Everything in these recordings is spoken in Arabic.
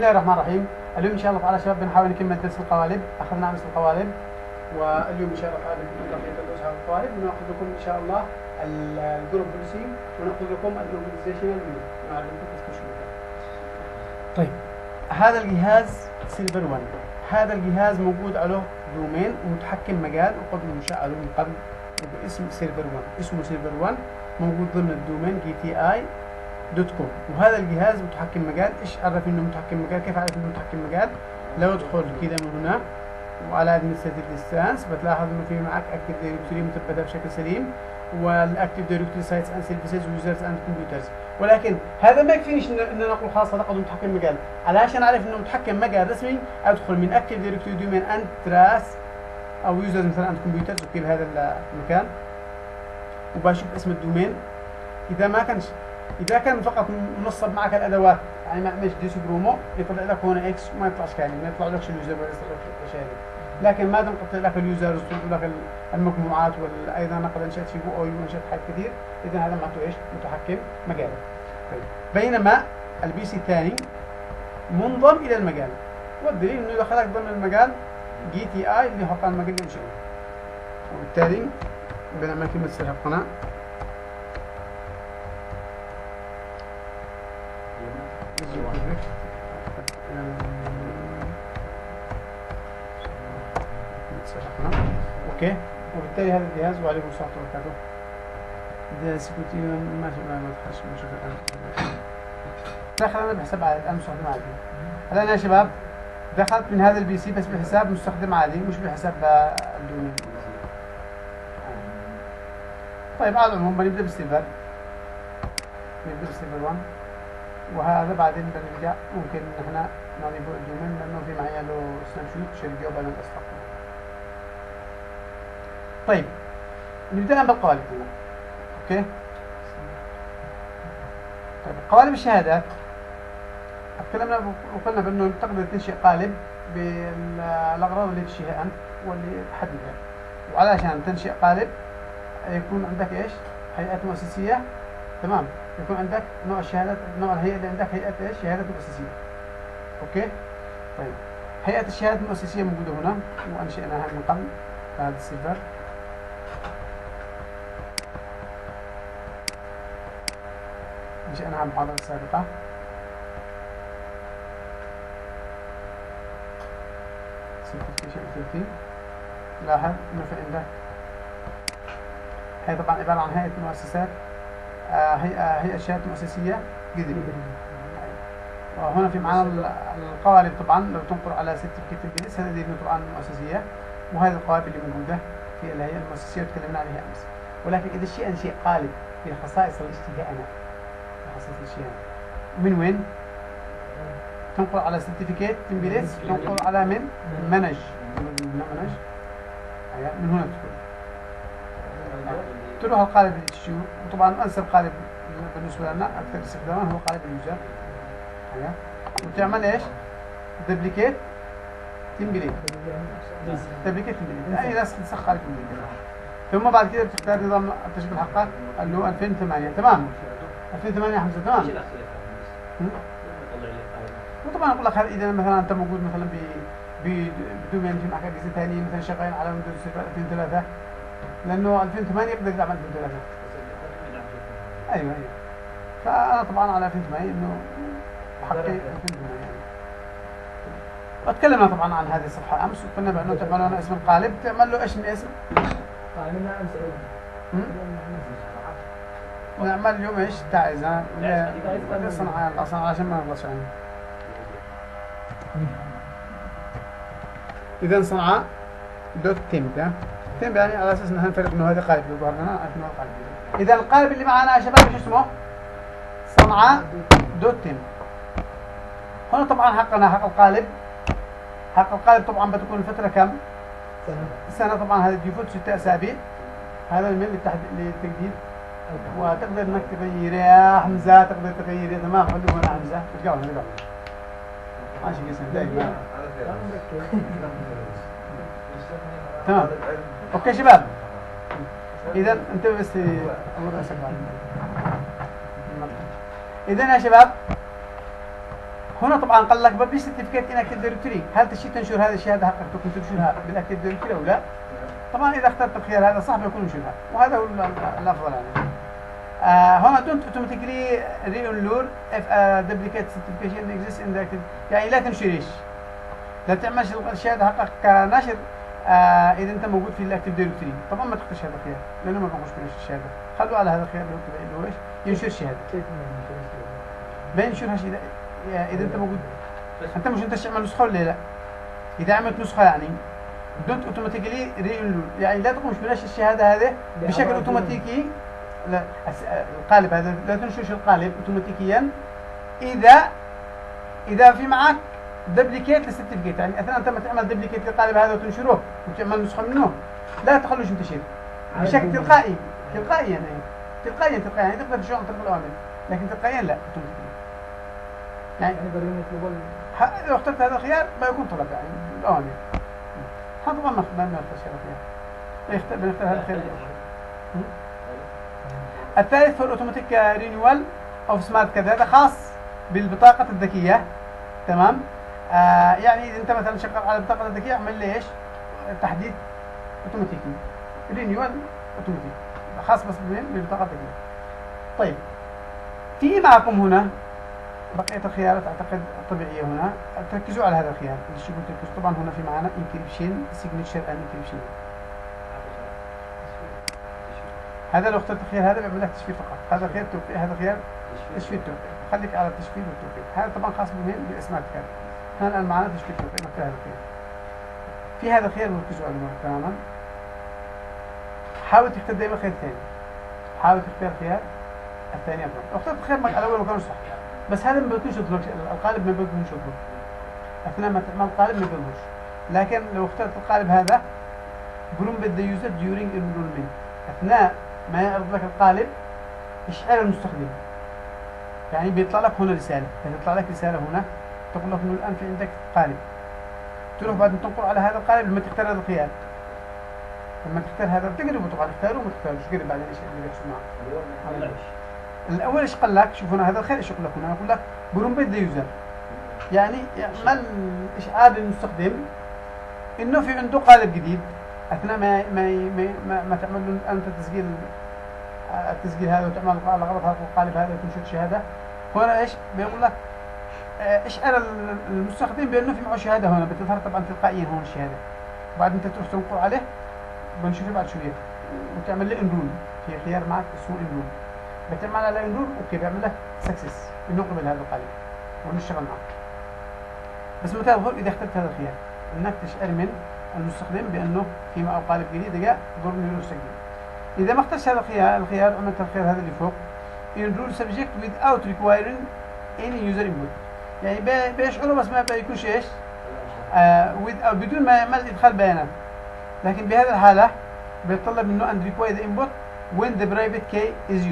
بسم الله الرحمن الرحيم. اليوم إن شاء الله تعالى شباب بنحاول نكمل درس القوالب. أخذنا امس القوالب واليوم إن شاء الله تعالى نكمل بقيه الدروس على القوالب. وناخذ لكم إن شاء الله ال- ال group policy وناخذ لكم ال organizational طيب هذا الجهاز server 1 هذا الجهاز موجود عليه domain ومتحكم مجال وقد منشأ له من قبل باسم server 1 اسمه server 1 موجود ضمن ال domain GTI. dot com. وهذا الجهاز متحكم مجال. إيش عرف إنه متحكم مجال؟ كيف عرف إنه متحكم مجال؟ لو ادخل كده من هنا وعلى administrative tools بتلاحظ إنه في معك Active Directory مثبته بشكل سليم وال Active Directory Sites and Services و Users and Computers ولكن هذا ما يكفينيش ان إن نقول خلاص هذا قد متحكم مجال. علشان أعرف إنه متحكم مجال رسمي أدخل من Active Directory Domains and Trusts أو Users مثلا and Computers وكيف هذا المكان. وبشوف اسم الدومين. إذا ما كانش إذا كان فقط منصب معك الأدوات يعني ما مش ديسو برومو يطلع لك هنا إكس وما يطلعش كامل ما يطلع لكش اليوزر ولا يطلع لك دي لكن ما دام قلت لك اليوزرز ويطلع لك المجموعات وأيضا نقد انشات في أو وانشات حاجات كثير اذا هذا معناته إيش؟ متحكم مجال طيب. بينما البي سي الثاني منضم إلى المجال. والدليل إنه يدخلك ضمن المجال جي تي اي اللي هو المجال اللي مشي وبالتالي بنعمل كلمة سر القناه أوكي. وبالتالي هذا الجهاز ورحمه الله وبركاته ده سكوتي ما في ما تخش نشوف الان دخل أنا بحساب عادي أنا مستخدم عادي. الان يا شباب دخلت من هذا الـ PC بس بحساب مستخدم عادي مش بحساب الـ domain طيب على العموم بنبدأ بالـ server نبدا بالـ server 1 وهذا بعدين بنرجع ممكن ان إحنا نضيفه الـ domain لأنه في معايا له snapshot جواب أنا استقبل طيب نبدأ بالقوالب هنا. أوكي؟ طيب قوالب الشهادات تكلمنا وقلنا بأنه تقدر تنشئ قالب بالأغراض اللي تشتيها أنت واللي تحددها. وعلشان تنشئ قالب يكون عندك إيش؟ هيئات مؤسسية. تمام. يكون عندك نوع الشهادات نوع الهيئه اللي عندك هيئة إيش؟ شهادات مؤسسية. أوكي؟ طيب. هيئة الشهادات المؤسسية موجودة هنا وانشئناها من قبل. هذا الـ server أنشأناها المحاضرة السابقة. certification authority لاحظ انه في عندك. هي طبعا عبارة عن هيئة مؤسسات. هيئة هيئة شهادات مؤسسية قدر وهنا في معنا القوالب طبعا لو تنقر على سيرتيفيكيت الجنس هذه طبعا مؤسسية وهذه القوالب اللي موجودة في الهيئة المؤسسية وتكلمنا عليها أمس. ولكن إذا تشتي تنشئ قالب في خصائص تشتيها خصائص تشتيها من وين؟ تنقر على certificate templates تنقر على من؟ manage manage من هنا تدخل. تروح القالب اللي تشوف وطبعا أنسب قالب بالنسبة لنا أكثر استخداما هو قالب الـ user وتعمل إيش؟ duplicate template duplicate template أي ناس تنسخ قالب template ثم بعد كده بتختار نظام التشغيل الحق اللي هو 2008 تمام؟ 2008 حمزه تمام؟ وطبعا أقول لك إذا مثلا أنت موجود مثلا ب بـ domain في معك اجهزه ثانية مثلا شغالين على Windows Server 2003 لأنه 2008 يقدر يدعم 2003 أيوه أيوه. فانا طبعا على 2008 إنه حقي 2008 يعني وتكلمنا طبعا عن هذه الصفحة. أمس وقلنا بأنه تعمل لنا اسم القالب تعمل له إيش من اسم؟ أمس نعمل اليوم إيش؟ تعز ها؟ صنعاء أصلا عشان ما نغلطش عنه اذا صنعاء دوت تيم يعني على أساس ان نفرق إنه هذا قالب يظهر لنا إنه قالب إذا القالب اللي معنا يا شباب إيش اسمه؟ صنعاء دوت تيم هنا طبعا حقنا حق القالب. حق القالب طبعا بتكون الفترة كم؟ سنة. سنة طبعا هذا الديفولت ستة أسابيع. هذا الميل للتجديد وتقدر إنك تغير يا حمزة تقدر تغير يا تمام خليه هنا حمزة. تقول هنا ماشي قسم. دائما تمام. أوكي شباب. اذا انت بس اذا يا شباب هنا طبعا قال لك publish certificate in Active Directory هل تشتي تنشر هذه الشهاده حقك تنشرها. بالـ Active Directory أو لا؟ طبعا إذا اخترت الخيار هذا صح بيكون نشرها وهذا هو الأفضل يعني. آه هنا re-enroll if a duplicate certification exists in the active يعني لا تنشرش لا تعملش الشهاده حقك كنشر آه إذا أنت موجود في الـ Active Directory طبعا ما تختارش هذا الخيار. لأنه ما بيخش بينشر الشهادة. خلوا على هذا الخيار اللي هو كده اللي هو إيش؟ ينشر الشهاده ما بينشرها شيء اذا أنت موجود. أنت مش أنت تعمل نسخة ولا لأ؟ إذا عملت نسخة يعني don't automatically يعني لا تقومش بنشر الشهادة هذه بشكل اوتوماتيكي لا القالب هذا لا تنشرش القالب اوتوماتيكيا اذا إذا في معك duplicate للـ certificate يعني اثناء انت ما تعمل duplicate للقالب هذا وتنشره وتعمل نسخة منه لا تخلوش ينتشر بشكل تلقائي تلقائيا يعني تلقائيا تلقائيا. يعني تقدر تشوف عن طريق الاوامر لكن تلقائيا لا. يعني يعني لو اخترت هذا الخيار بيكون طلب يعني الاوامر هذا طبعا ما ما ما نختار هذا الخيار. بنختار هذا الخيار. الثالث هو الـ automatic renewal of smart card هذا خاص بالبطاقة الذكية. تمام؟ آه يعني إذا أنت مثلا شغال على البطاقة الذكية أعمل لي إيش؟ تحديث automatic renewal automatic خاص بس بمين؟ بالبطاقة الذكية طيب في معكم هنا بقية الخيارات أعتقد طبيعية هنا. تركزوا على هذا الخيار. اللي شو تركزوا طبعا هنا في معنا encryption signature and encryption هذا لو اخترت الخيار هذا بيعمل لك تشفير فقط. هذا خيار توقيع هذا خيار تشفير توقيع خليك على التشفير والتوقيع هذا طبعا خاص بالاسماء الكارت تشفير توقيع نختار هذا الخيار في هذا الخيار عليه مرة تماما حاول تختار دائما خيار ثاني. حاول تختار خيار الثاني أفضل. لو اخترت الخيار مك- الأول مكانه صح. بس هذا ما بيكونش يطلق القالب ما بيكونش يطلق أثناء ما تعمل القالب ما بيظهرش لكن لو اخترت القالب هذا prompt the user during enrollment. أثناء ما يعرض لك القالب اشعار المستخدم. يعني بيطلع لك هنا رسالة. بيطلع لك رسالة هنا. تقول لك انه الان في عندك قالب. تروح بعد ما تنقر على هذا القالب لما تختار هذا الخيار. لما تختار هذا تقربه طبعا اختاره وما تختاروش قرب بعدين إيش اللي بيحصل معك؟ الأول إيش قال لك؟ شوف هنا هذا الخيار إيش يقول لك؟ هنا يقول لك prompt the user. يعني يعمل اشعار للمستخدم إنه في عنده قالب جديد. أثناء ما ما ما, ما, ما تعمل له أنت تسجيل التسجيل هذا وتعمل على غلط هذا القالب هذا وتنشر الشهادة. هنا إيش؟ بيقول لك اشعر ال- المستخدم بأنه في معه شهادة هنا بتظهر طبعا تلقائيا هون الشهادة. بعد أنت تروح تنقر عليه بنشوفه بعد شوية وتعمل له enroll في خيار معك اسمه enroll. بتعمل على enroll أوكي بيعمل لك success إنه قبل هذا القالب ونشتغل معك. بس متى يظهر إذا اخترت هذا الخيار. إنك تشعر من المستخدم بأنه في معه قالب جديد جاء ضر له سجل إذا ما اخترت هذا الخيار الخيار عملت الخيار هذا اللي فوق. enroll subject without requiring any user input. يعني بي- بيشعروا بس ما بيكونش إيش؟ آه أو بدون ما يعمل ادخال بيانات لكن بهذه الحالة بيطلب منه and require the input when the private key is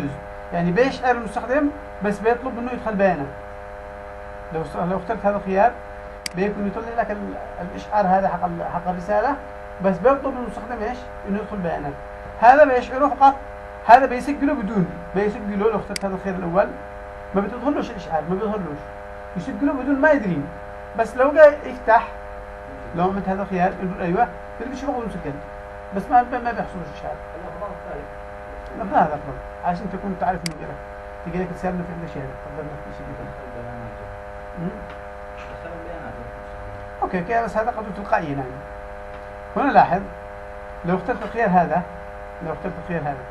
يعني بيشعر المستخدم بس بيطلب منه يدخل بيانات لو لو اخترت هذا الخيار بيكون يطلع لك ال- الإشعار هذا حق حق الرسالة بس بيطلب من المستخدم إيش؟ إنه يدخل بيانات هذا بيشعره فقط. هذا بيسجله بدون. بيسجله لو اخترت هذا الخيار الأول ما بتظهرلوش الإشعار ما بيظهرلوش يسجله بدون ما يدري. بس لو جاي يفتح لو عملت هذا الخيار يقول أيوه بيلقى شغله مسجل بس ما ما بيحصلوش اشعار لا هذا افضل عشان تكون تعرف إنه جالك تجي لك رساله انه في عندك شهادة. تفضل إنك تسجل مم. okay okay بس هذا قدر تلقائيا يعني. هنا لاحظ لو اخترت الخيار هذا لو اخترت الخيار هذا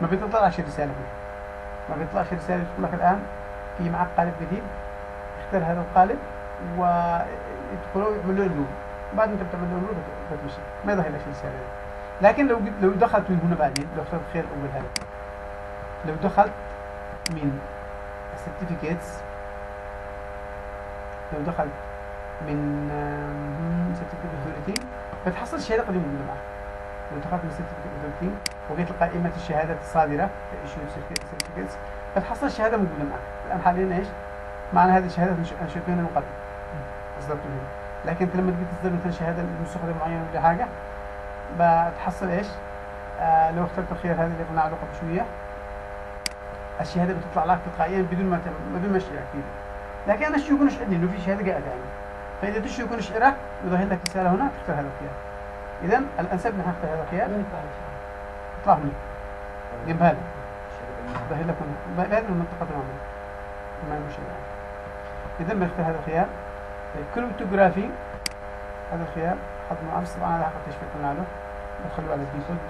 ما بيطلعش رسالة هنا. ما بيطلعش رسالة يقول لك الآن في معك قالب جديد. اختار هذا القالب ويدخلوا ويعملوا له بعد ما انت له بتمشي. ما يظهر لك دي. لكن لو لو دخلت من هنا بعدين لو اخترت الخيار الأول هذا. لو دخلت من ال certificates لو دخلت من certificate authority بتحصل الشهاده قديمة موجوده معك لو دخلت من certificate authority وجيت لقائمه الشهادات الصادرة issued certificates بتحصل الشهاده موجوده معك الآن حاليا إيش؟ معنا هذه الشهادة من قبل. اصدرت منها لكن انت لما تجي تصدر مثلا شهادة لمستخدم معين ولا حاجة بتحصل إيش؟ آه لو اخترت الخيار هذا اللي قلنا عليه قبل شوية الشهادة بتطلع لك تلقائيا بدون ما بدون ما تشتري فيه لكن أنا الشيء يكون عندي؟ إنه في شهادة قاعدة يعني فإذا تشو يكون اشعرك يظهر لك رسالة هنا تختار هذا الخيار. اذا الأنسب نحن نختار هذا الخيار؟ اطلع هنا جنب هذا ظهر لك هنا بهذه المنطقة تماما ما مشكلة؟ يعني. إذا بنختار هذا الخيار طيب cryptography هذا الخيار مع امس طبعا هذا حق تشفير قلنا له ندخله على ال default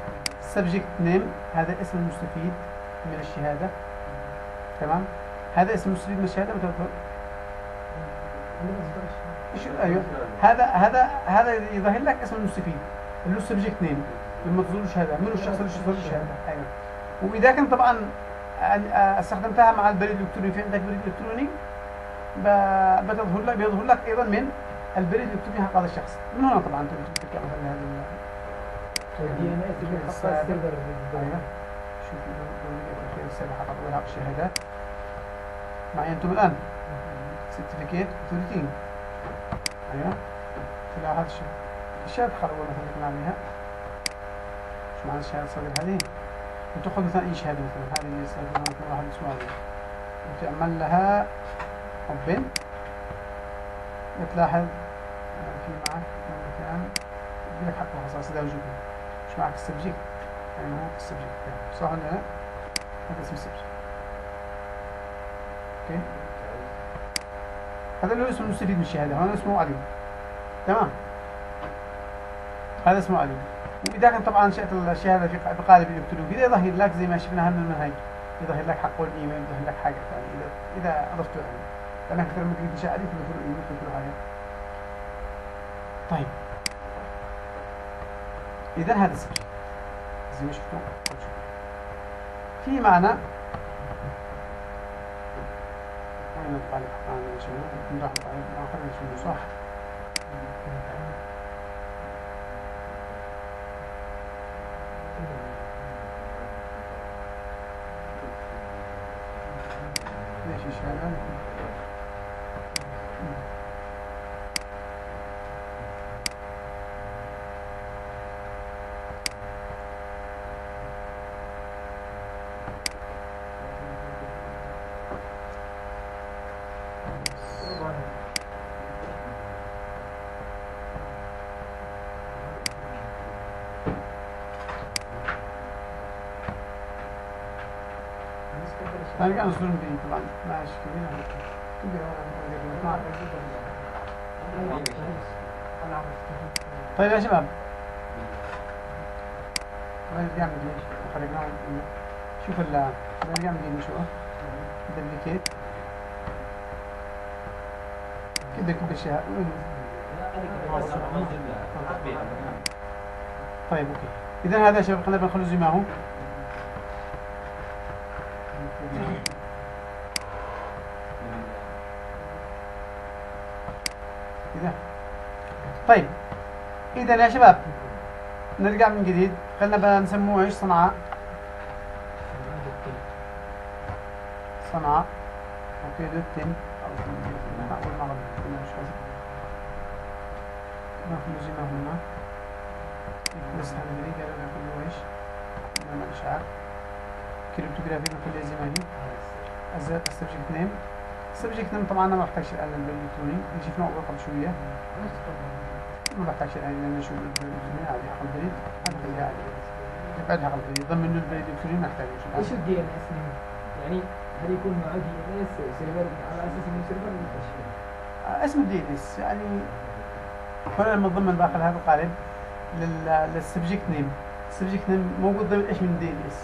subject name هذا اسم المستفيد من الشهادة. تمام؟ هذا اسم المستفيد من الشهادة الشهادة. إيش أيوه. هذا هذا هذا يظهر لك اسم المستفيد. اللي هو ال subject name لما تظهر له شهاده منو الشخص اللي ظهر له شهاده أيوه. وإذا كان طبعا أستخدمتها مع البريد الإلكتروني. في عندك بريد إلكتروني؟ بتظهر لك بيظهر لك أيضا من البريد الالكتروني حق هذا الشخص. من هنا طبعا أنت بتتكلم مثلا هذا ال- ال DNS اللي. ال server أيوه شوف الخير السابق حق اولها الشهادات معي أنتم الآن. certificate authority أيوه تلاقوا هذا الشيء الشهادة خلوه مثلا كنا عليها. شو معنى الشهادة الصغيره هذه؟ وتاخذ مثلا أي شهادة مثلا. هذه اللي مثلا واحد اسمه هذه وتعمل لها open بتلاحظ في معك مثلا يدي لك حق الخصائص ده وجوده مش معك ال subject. يعني هو ال subject. صح ولا لا؟ هذا اسم ال subject. okay. هذا اللي هو اسم المستفيد من الشهادة. هذا اسمه علي تمام؟ هذا اسمه علي كان طبعا الشهادة في قالب الالكتروني يظهر لك زي ما شفناها من المنهج يظهر لك حقه الايميل يظهر لك حاجة ثانية. إذا إذا اضفته يعني لانك مثلا لما تريد تشاء عليه تدخل الايميل تدخل حاجة طيب. إذا هذا ال subject زي ما شفتوا في معنى. وين الطالب حقنا شنو نروح الطالب آخر شنو صح. ليش إيش طبعا ما طيب يا شباب نرجع من ليش شوف ال نرجع من شو دبليكيت كده كده الشهاده طيب أوكي اذا هذا شباب خلينا بنخلص زي ما هو كده طيب إذا يا شباب نرجع من جديد. خلينا بقى نسموه إيش؟ صنعاء. صنعاء. أوكي دوت تن. اول ما غلط مش حاجة ناخذ زي ما هنا قال لنا كله إيش نعمل اشعار كريبتوغرافي نخليها زي ما هي ال subject name ال subject name طبعا أنا ما بحتاجش الان الالكتروني شفناه اول قبل شوية. ما بحتاجش الان لأن شو الالكتروني عادي حق البريد أنا خليها عادي بعد حق البريد ضمن إنه البريد الالكتروني ما احتاج إيش ال DNS يعني هل يكون معه DNS server؟ على أساس إنه server ولا إيش؟ اسم ال DNS. يعني هنا لما ضمن داخل هذا القالب لل- لل subject name. ال subject name موجود ضمن إيش من ال DNS؟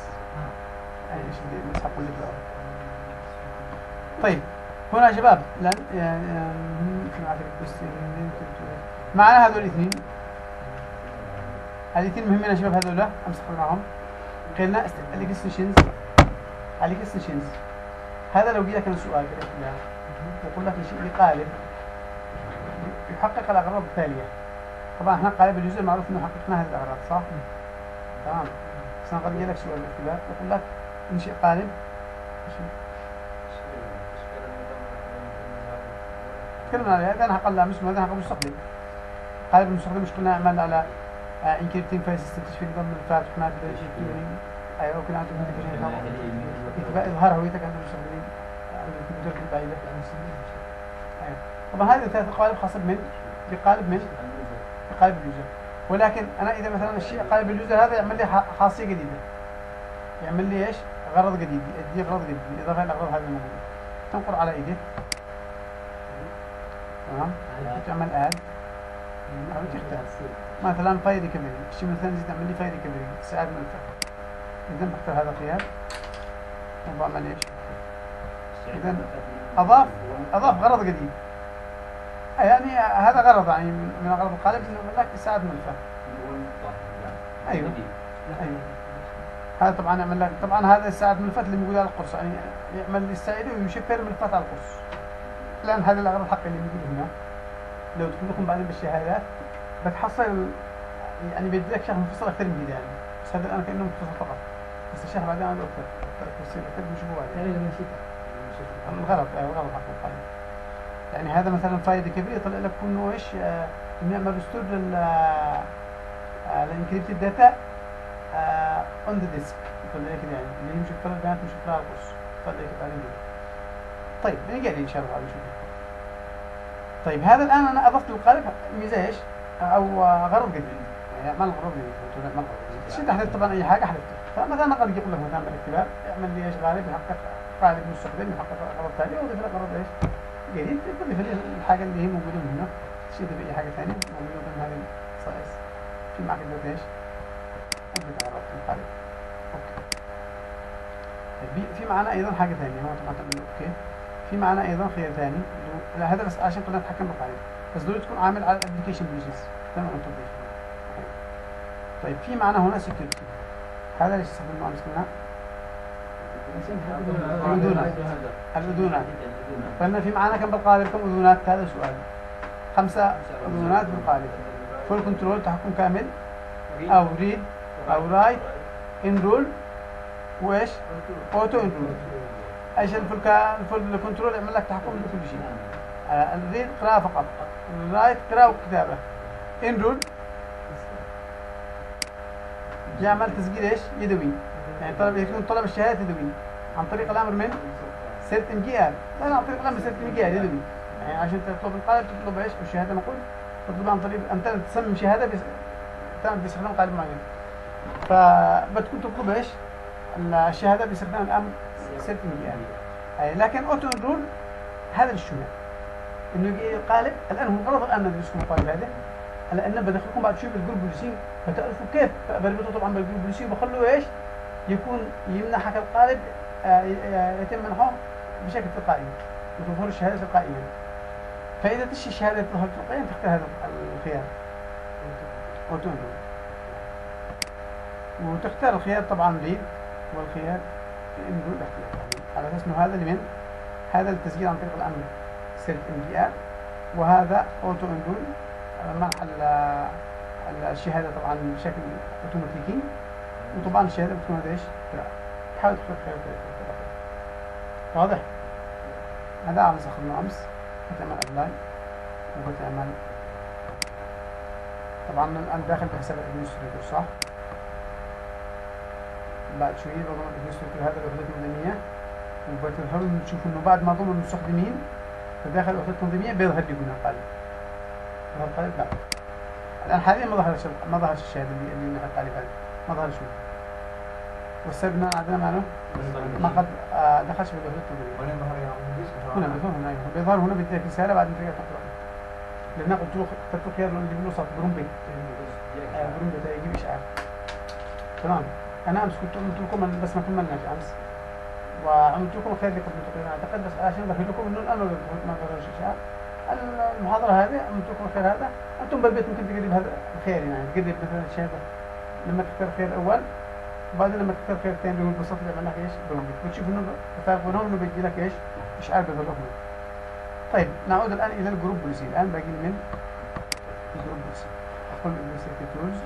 يعني إيش ال DNS؟ حق اللي طيب هنا يا شباب لأن يعني معنا هذول الاثنين. الاثنين مهمين يا شباب هذول. امس اخذناهم قلنا ال extensions ال extensions هذا لو جي لك أنا سؤال يقول لك شيء قالب يحقق الأغراض التالية. طبعا إحنا قالب الجزء معروف إنه حققنا هذه الأغراض صح؟ تمام. بس أنا قد لك سؤال بالاختبار يقول لك انشئ قالب تكلمنا عليه هذا أنا حقل مش هذا حق المستخدم قالب المستخدم مش قلنا اعمل على فايل سيستم تشفير ضمن الفاتح ما أيوه ممكن انت ممكن اظهار هويتك عند المستخدمين عند الكمبيوتر البعيده طبعا هذه ثلاث قوالب خاصة بمن؟ بقالب من؟ بقالب اليوزر ولكن أنا إذا مثلا الشيء قالب اليوزر هذا يعمل لي خاصية جديدة. يعمل لي إيش؟ غرض جديد. يدي غرض جديد. إضافة إلى الاغراض هذه الموجوده تنقر على إيدك تمام؟ تعمل اد أو. مثلا فايري كبري الشيء مثلا زي تعمل لي فايري كبري سعر منفع اذا بختار هذا الخيار وبعمل إيش؟ إذن اضاف أضاف غرض جديد يعني هذا غرض يعني من من اغراض القالب يعمل لك ساعة منفع أيوه. أيوه. هذا طبعا يعمل لك طبعا هذا الساعة ملفات اللي موجودة على القرص. يعني يعمل يستعيد ويشفر ملفات على القرص. الان هذا الاغراض الحق اللي موجود هنا. لو لكم بعدين بالشهادات بتحصل يعني بيدي لك شرح مفصل أكثر من كذا يعني. بس هذا الآن كأنه مختصر فقط. بس الشرح بعدين عنده أكثر. تفصيل أكثر بنشوفه بعدين يعني لما شفت الغرض آه، الغرض حق القائد يعني هذا مثلا فائدة كبيرة. يطلع لك انه إيش؟ آه، إنه يعمل restore لل ال encrypted data on the disk يطلع لك كده يعني. اللي يمشي يطلع البيانات مش يطلع القرص يطلع لك بعدين. كده. طيب نقعد إن شاء الله نشوف طيب هذا الآن أنا أضفت للقالب ميزة إيش؟ أو غرض جديد. يعني ما الغرض جديد ما الغرض. جديد احدث طبعا أي حاجة احدثتها فمثلا قد يقول لك مثلا بالاختبار اعمل لي إيش؟ قالب يحقق قالب مستخدم يحقق غرض ثاني واضيف لك غرض إيش؟ جديد. تضيف لي الحاجة اللي هي موجودة من هنا. تشيل لي اي حاجة ثانية موجودة من هذه الخصائص في معك دلوقتي إيش؟ اثبت غرض القالب okay. طيب في- معنا أيضا حاجة ثانية. هو طبعا okay. في معنا أيضا ثاني اللي لا هذا بس عشان كنا نتحكم بالقالب بس ضروري تكون عامل على ال application pages تمام طيب في معنا هنا security هذا ليش استخدمناه؟ امس قلنا عشان الأذونات. الأذونات. فإن في معنا كم بالقالب كم أذونات. هذا سؤال. خمسة أذونات بالقالب full control تحكم كامل. أو read أو write enroll وإيش؟ auto enroll إيش ال full ال full control يعمل لك تحكم بكل شيء آه، ال read قراءة فقط. ال write قراءة وكتابة. enroll يعمل تسجيل إيش؟ يدوي. يعني طلب يكون طلب الشهادة يدوي. عن طريق الأمر من؟ cert mg لا عن طريق الأمر certmgr يدوي. يعني عشان تطلب القالب تطلب إيش؟ الشهادة نقول تطلب عن طريق أنت تصمم شهادة بس باستخدام قالب معين. فبتكون تطلب إيش؟ الشهادة باستخدام الأمر. certmgr أي لكن auto enroll هذا للشمال إنه يجي القالب الآن هو غلط الآن ندرسكم القالب هذا. هلا أنا بدخلكم بعد شوي بال group policy فتعرفوا كيف؟ بربطه طبعا بال group policy وبخلوه إيش؟ يكون يمنحك القالب آه، آه، يتم منحه بشكل تلقائي. وتظهر الشهادة تلقائيا. فإذا تشي الشهادة تظهر تلقائيا تختار هذا الخيار. وتختار الخيار طبعا read والخيار على أساس انه هذا لمن؟ هذا التسجيل عن طريق الامر certmgr وهذا auto enroll منح ال- ال- الشهادة طبعا بشكل أوتوماتيكي وطبعا الشهادة بتكون هذا إيش؟ قراءة. تحاول تختار خيار. واضح؟ هذا أمس اخذنا أمس بتعمل apply وبتعمل طبعا الان داخل بحساب ال administrator صح؟ بعد شوية بضم ال administrator هذا الوحدة التنظيمية وبتظهروا تشوفوا إنه بعد ما ضم المستخدمين فداخل الوحدة التنظيمية بيظهر لي هنا القالب ظهر القالب لا. الآن حاليا ما ظهرش ما ظهرش الشهادة اللي اللي القالب هذا ما ظهر شو والسبب ان عندنا معنا؟ ما قد آه، دخلش ظهر يا عم هنا بيظهر هنا أيوه. بيظهر هنا بيديك رسالة بعد ما ترجع تقرأ لأن قلت له اخترت اللي بيقول له صف برومبي آه، برومبي ده يجيب إشعاع. تمام. أنا أمس كنت قلت لكم بس ما كملناش أمس. وعملت لكم اللي قبل تقريبا أعتقد بس عشان أظهر لكم إنه الآن ما- إشعاع المحاضرة هذه عملت لكم الخيار هذا. أنتم بالبيت ممكن تقرب هذا الخيار يعني تقرب مثلا الشهادة لما تختار الخيار الأول وبعدين لما تختار الخيار الثاني اللي هو اللي عملناها إيش؟ prompt بتشوف إنه بينهم انه بيجي لك إيش؟ بيظهر لك هنا. طيب نعود الآن إلى ال group policy. الآن باقي من ال group policy. أقول ال policy tools.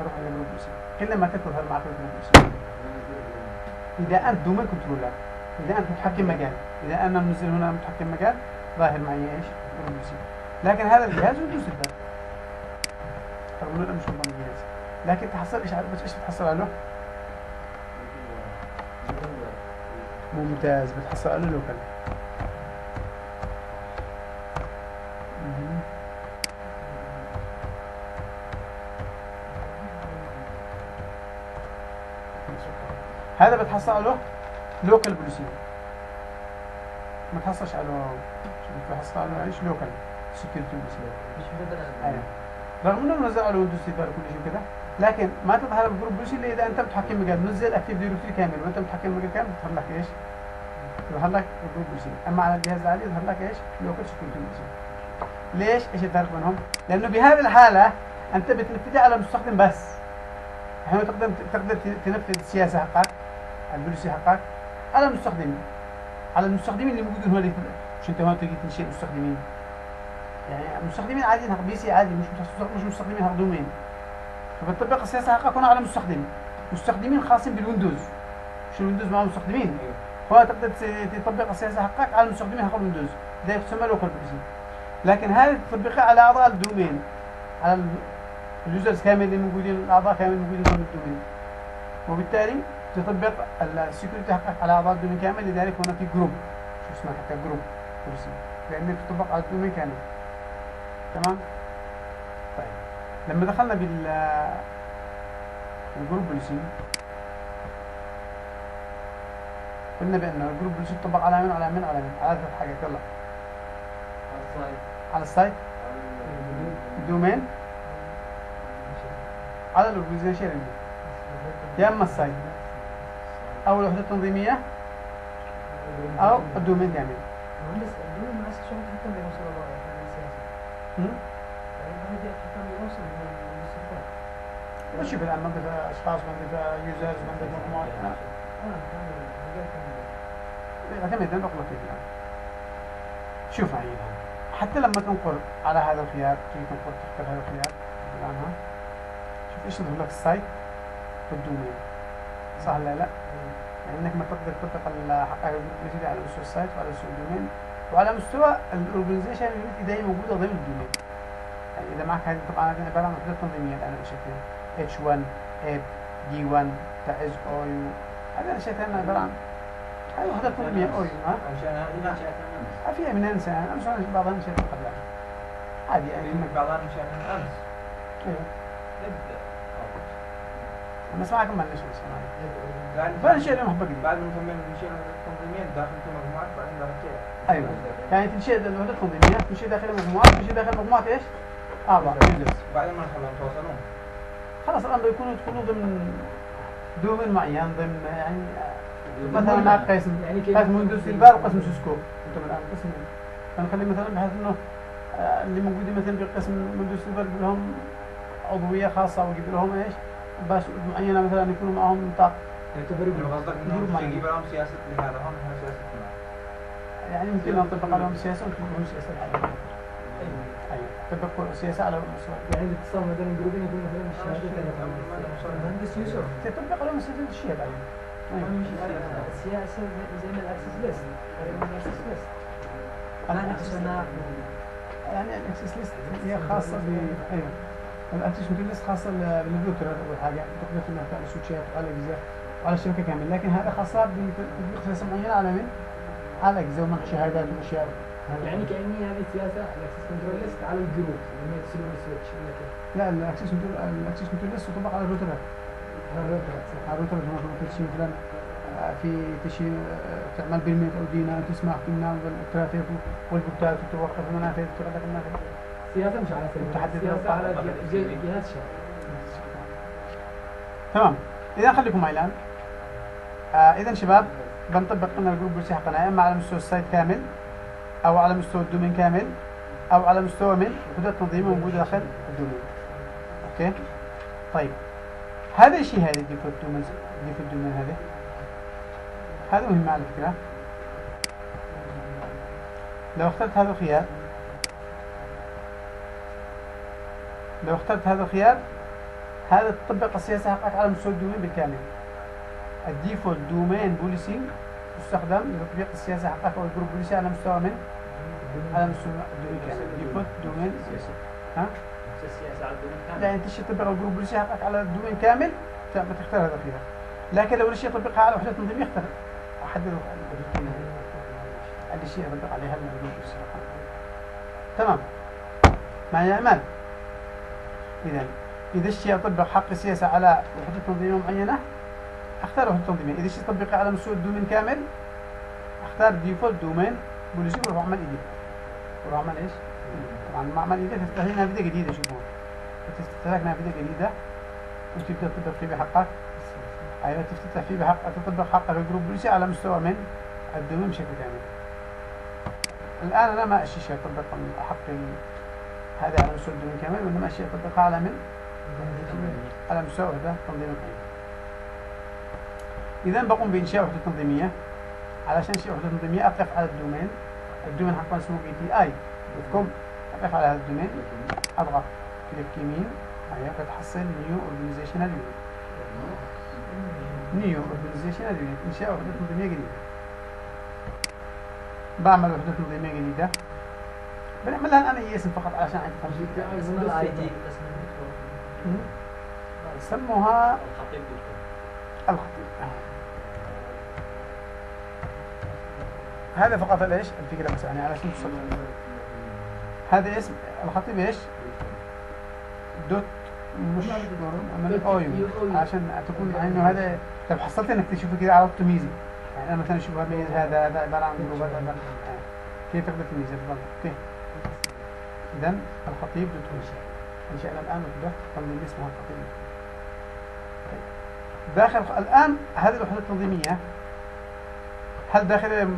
أروح إلى policy كل ما معك ال group policy إذا أنت domain controller إذا أنت متحكم مجال. إذا أنا منزل هنا متحكم مجال ظاهر معي إيش؟ لكن هذا الجهاز ويندوز الباب. رغم انه مش منضم الجهاز. لكن تحصل إيش؟ إيش بتحصل عليه؟ ممتاز. بتحصل على لوكال. هذا بتحصل له local policy ما تحصلش على بتحصل على إيش local security policy مش مجرد أيوه. رغم انه نزل على Windows Server وكل شيء كده لكن ما تظهر بال group policy إلا إذا أنت متحكم مجال نزل Active Directory كامل. وأنت متحكم مجال كامل تظهر لك إيش؟ يظهر لك ال group policy أما على الجهاز العادي يظهر لك إيش؟ local security policy ليش؟ إيش الفرق بينهم؟ لأنه بهذه الحالة أنت بتنفذها على المستخدم بس. يعني تقدر تقدر تنفذ السياسة حقك. ال policy حقك على المستخدمين على المستخدمين اللي موجودين هنا مش أنت هون تجي تنشئ مستخدمين. يعني المستخدمين عاديين حق PC عادي مش مش مستخدمين حق domain فبتطبق السياسة حقك هنا على مستخدم مستخدمين خاصين بال Windows. مش ال Windows مع مستخدمين هنا تقدر تطبق السياسة حقك على المستخدمين حق ال Windows. ده يسمى local policy لكن هذه تطبقها على أعضاء ال domain. على ال users كامل اللي موجودين الأعضاء كامل موجودين في ال domain. وبالتالي تطبق ال security حقك على أعضاء ال domain كامل لذلك هنا في group شو اسمه؟ حتى group لأنه تطبق على ال domain كامل. تمام؟ طيب. لما دخلنا بال ال group policy قلنا بانه ال group policy تطبق على من؟ على من؟ على من؟ على ثلاث حاجات يلا. السايت على السايت. الدومين. على الاورجنايزيشن يا إما السايت. أو الوحده التنظيميه أو الدومين كامل مهندس مع شو حتى اللي يوصل السياسة. هم؟ يعني ما بدي حتى اللي يوصل المستشفى ماشي بالان منطقه أشخاص منطقه يوزرز منطقه مجموعات كامل يعتمد نقطة الآن شوف عينها حتى لما تنقر على هذا الخيار تيجي تنقر تختار هذا الخيار؟ الآن ها. شوف إيش يظهر لك؟ السايت والدومين صح ولا لا؟ يعني إنك ما تقدر تطبق الحقائق الجديدة على مستوى السايت وعلى مستوى الدومين وعلى مستوى الأورجنايزيشن اللي هي موجودة ضمن الدومين. يعني إذا معك هذه طبعا هذه عبارة عن وحدات تنظيمية أنا بشكل H1 اب دي 1 تعز أو يو هذه أنا شايفها عبارة عن هذه وحدات تنظيمية أو يو ها؟ فيها من انسان أمس وأنا بعضها نشأت قبل عادي يعني امس بعضها انشأنا أمس. أيوه أنا اسمعكم ما ليش بعد شيء اليوم حبك بعد ما نكمل نشأ التنظيميات داخل مجموعات بعدين داخل أيوه. يعني تنشئ الوحدات التنظيمية تنشئ داخل مجموعات تنشئ داخل مجموعة إيش؟ users. بعدين ما نخليهم يتواصلون خلاص الآن بيكونوا يدخلوا ضمن دومين معين ضمن يعني مثلا معك قسم يعني قسم ويندوز سيلفر وقسم سيسكو أنتم الآن قسم فنخلي مثلا بحيث إنه آه، اللي موجودين مثلا في قسم ويندوز سيلفر لهم عضوية خاصة ويجيب لهم إيش؟ باش معينه مثلا يكونوا معهم نطاق يعتبر يعني قصدك جروب انه. يجيب لهم سياسة لهذا هون إحنا سياستنا يعني يمكن أن نطبق عليهم سياسة ونطبق لهم سياسة الحالية. أيوه. طبقوا السياسة على مستوى يعني الاتصال مثلا جروبين يكون مثلا الشهادة مهندس يوسف. تطبق عليهم سياسة الشيء بعدين أيوة. السياسة زي- ما الأكسس ليست. من الأكسس ليست. ما نحسنا يعني الأكسس ليست هي خاصة ب أيوه. الاكسس ليست خاصة بالروتر أول حاجة. تقدر انها تعمل سويتشات وعلى اجهزه وعلى الشبكة كامل لكن هذا خاصة بتطبيق سياسه معينه على من؟ على اجهزه ومنح شهادات واشياء يعني كأني هذه سياسة ال access control list على ال group لما يتصلون ال switch ولا كيف لا ال access ال access control list تطبق على الروترات على الروتر على الروتر لما تكون تشي مثلا آه، في تشي تعمل permit أو deny تسمع كنا وال traffic والبورتات وتوقف المنافذ وتغلق المنافذ سياسة مش على ج- جهاز شهر تمام. إذا خليكم معي الآن. آه إذا شباب بنطبق قلنا ال group policy حقنا اما على مستوى ال site كامل أو على مستوى ال domain كامل أو على مستوى من وحدات تنظيم موجوده داخل ال domain. okay. طيب. هذا الشيء هذه default domain default domain هذه. هذا مهم على فكرة. لو اخترت هذا الخيار لو اخترت هذا الخيار هذا تطبق السياسة حقك على مستوى ال domain بالكامل. ال default domain policy تستخدم لتطبيق السياسة حقك أو ال group policy على مستوى من؟ على مستوى ال domain كامل. default domain ها؟ السياسة على ال domain كامل يعني تشتغل تطبق ال group policy حقك على ال domain كامل ت- بتختار هذا الخيار. لكن لو الشيء يطبقها على وحدة تنظيمية اختار أحدد الشيء يطبق عليها ال group policy تمام. معي عماد إذا إذا الشيء يطبق حق السياسة على وحدة تنظيمية معينة أختار وحدة تنظيميه إذا شئت تطبيقها على مستوى ال domain كامل أختار default domain policy وأروح أعمل edit وأروح أعمل إيش؟ طبعا لما أعمل edit تفتح لي نافذة جديدة شوفوا. تفتح لك نافذة جديدة وتبدأ تطبق فيه بحقك. أيوه تفتح فيه بحق تطبق حقك ال group policy على مستوى من؟ ال domain بشكل كامل. الآن أنا ما اشي شيء اطبق حق هذا على مستوى ال domain كامل وإنما اشي اطبقها على من؟ على مستوى وحده تنظيميه اذا بقوم بإنشاء وحدة تنظيمية. علشان إنشاء وحدة تنظيمية أقف على ال domain. ال domain حقا اسمه BTI. com أقف على هذا ال domain. اضغط click يمين. أيوه فتحصل new organizational unit new organizational unit إنشاء وحدة تنظيمية جديدة. بعمل وحدة تنظيمية جديدة. بنعمل لها الآن اي اسم فقط عشان الدكتور سموها الخطيب الخطيب. هذا فقط إيش الفكرة بس يعني علشان تصل هذا اسم الخطيب إيش؟ dot مش من OU عشان تكون يعني إنه هذا طب حصلت إنك تشوف كذا عرفت تمييزي يعني أنا مثلا أشوف هذا هذا عباره عن group هذا. عبارة عن- آه. كيف تقدر تميزه تفضل okay. اذا الخطيب dot انشاء انشأنا الآن وحده تنظيم اسمها الخطيب طيب. داخل الآن هذه الوحدة التنظيمية هل داخل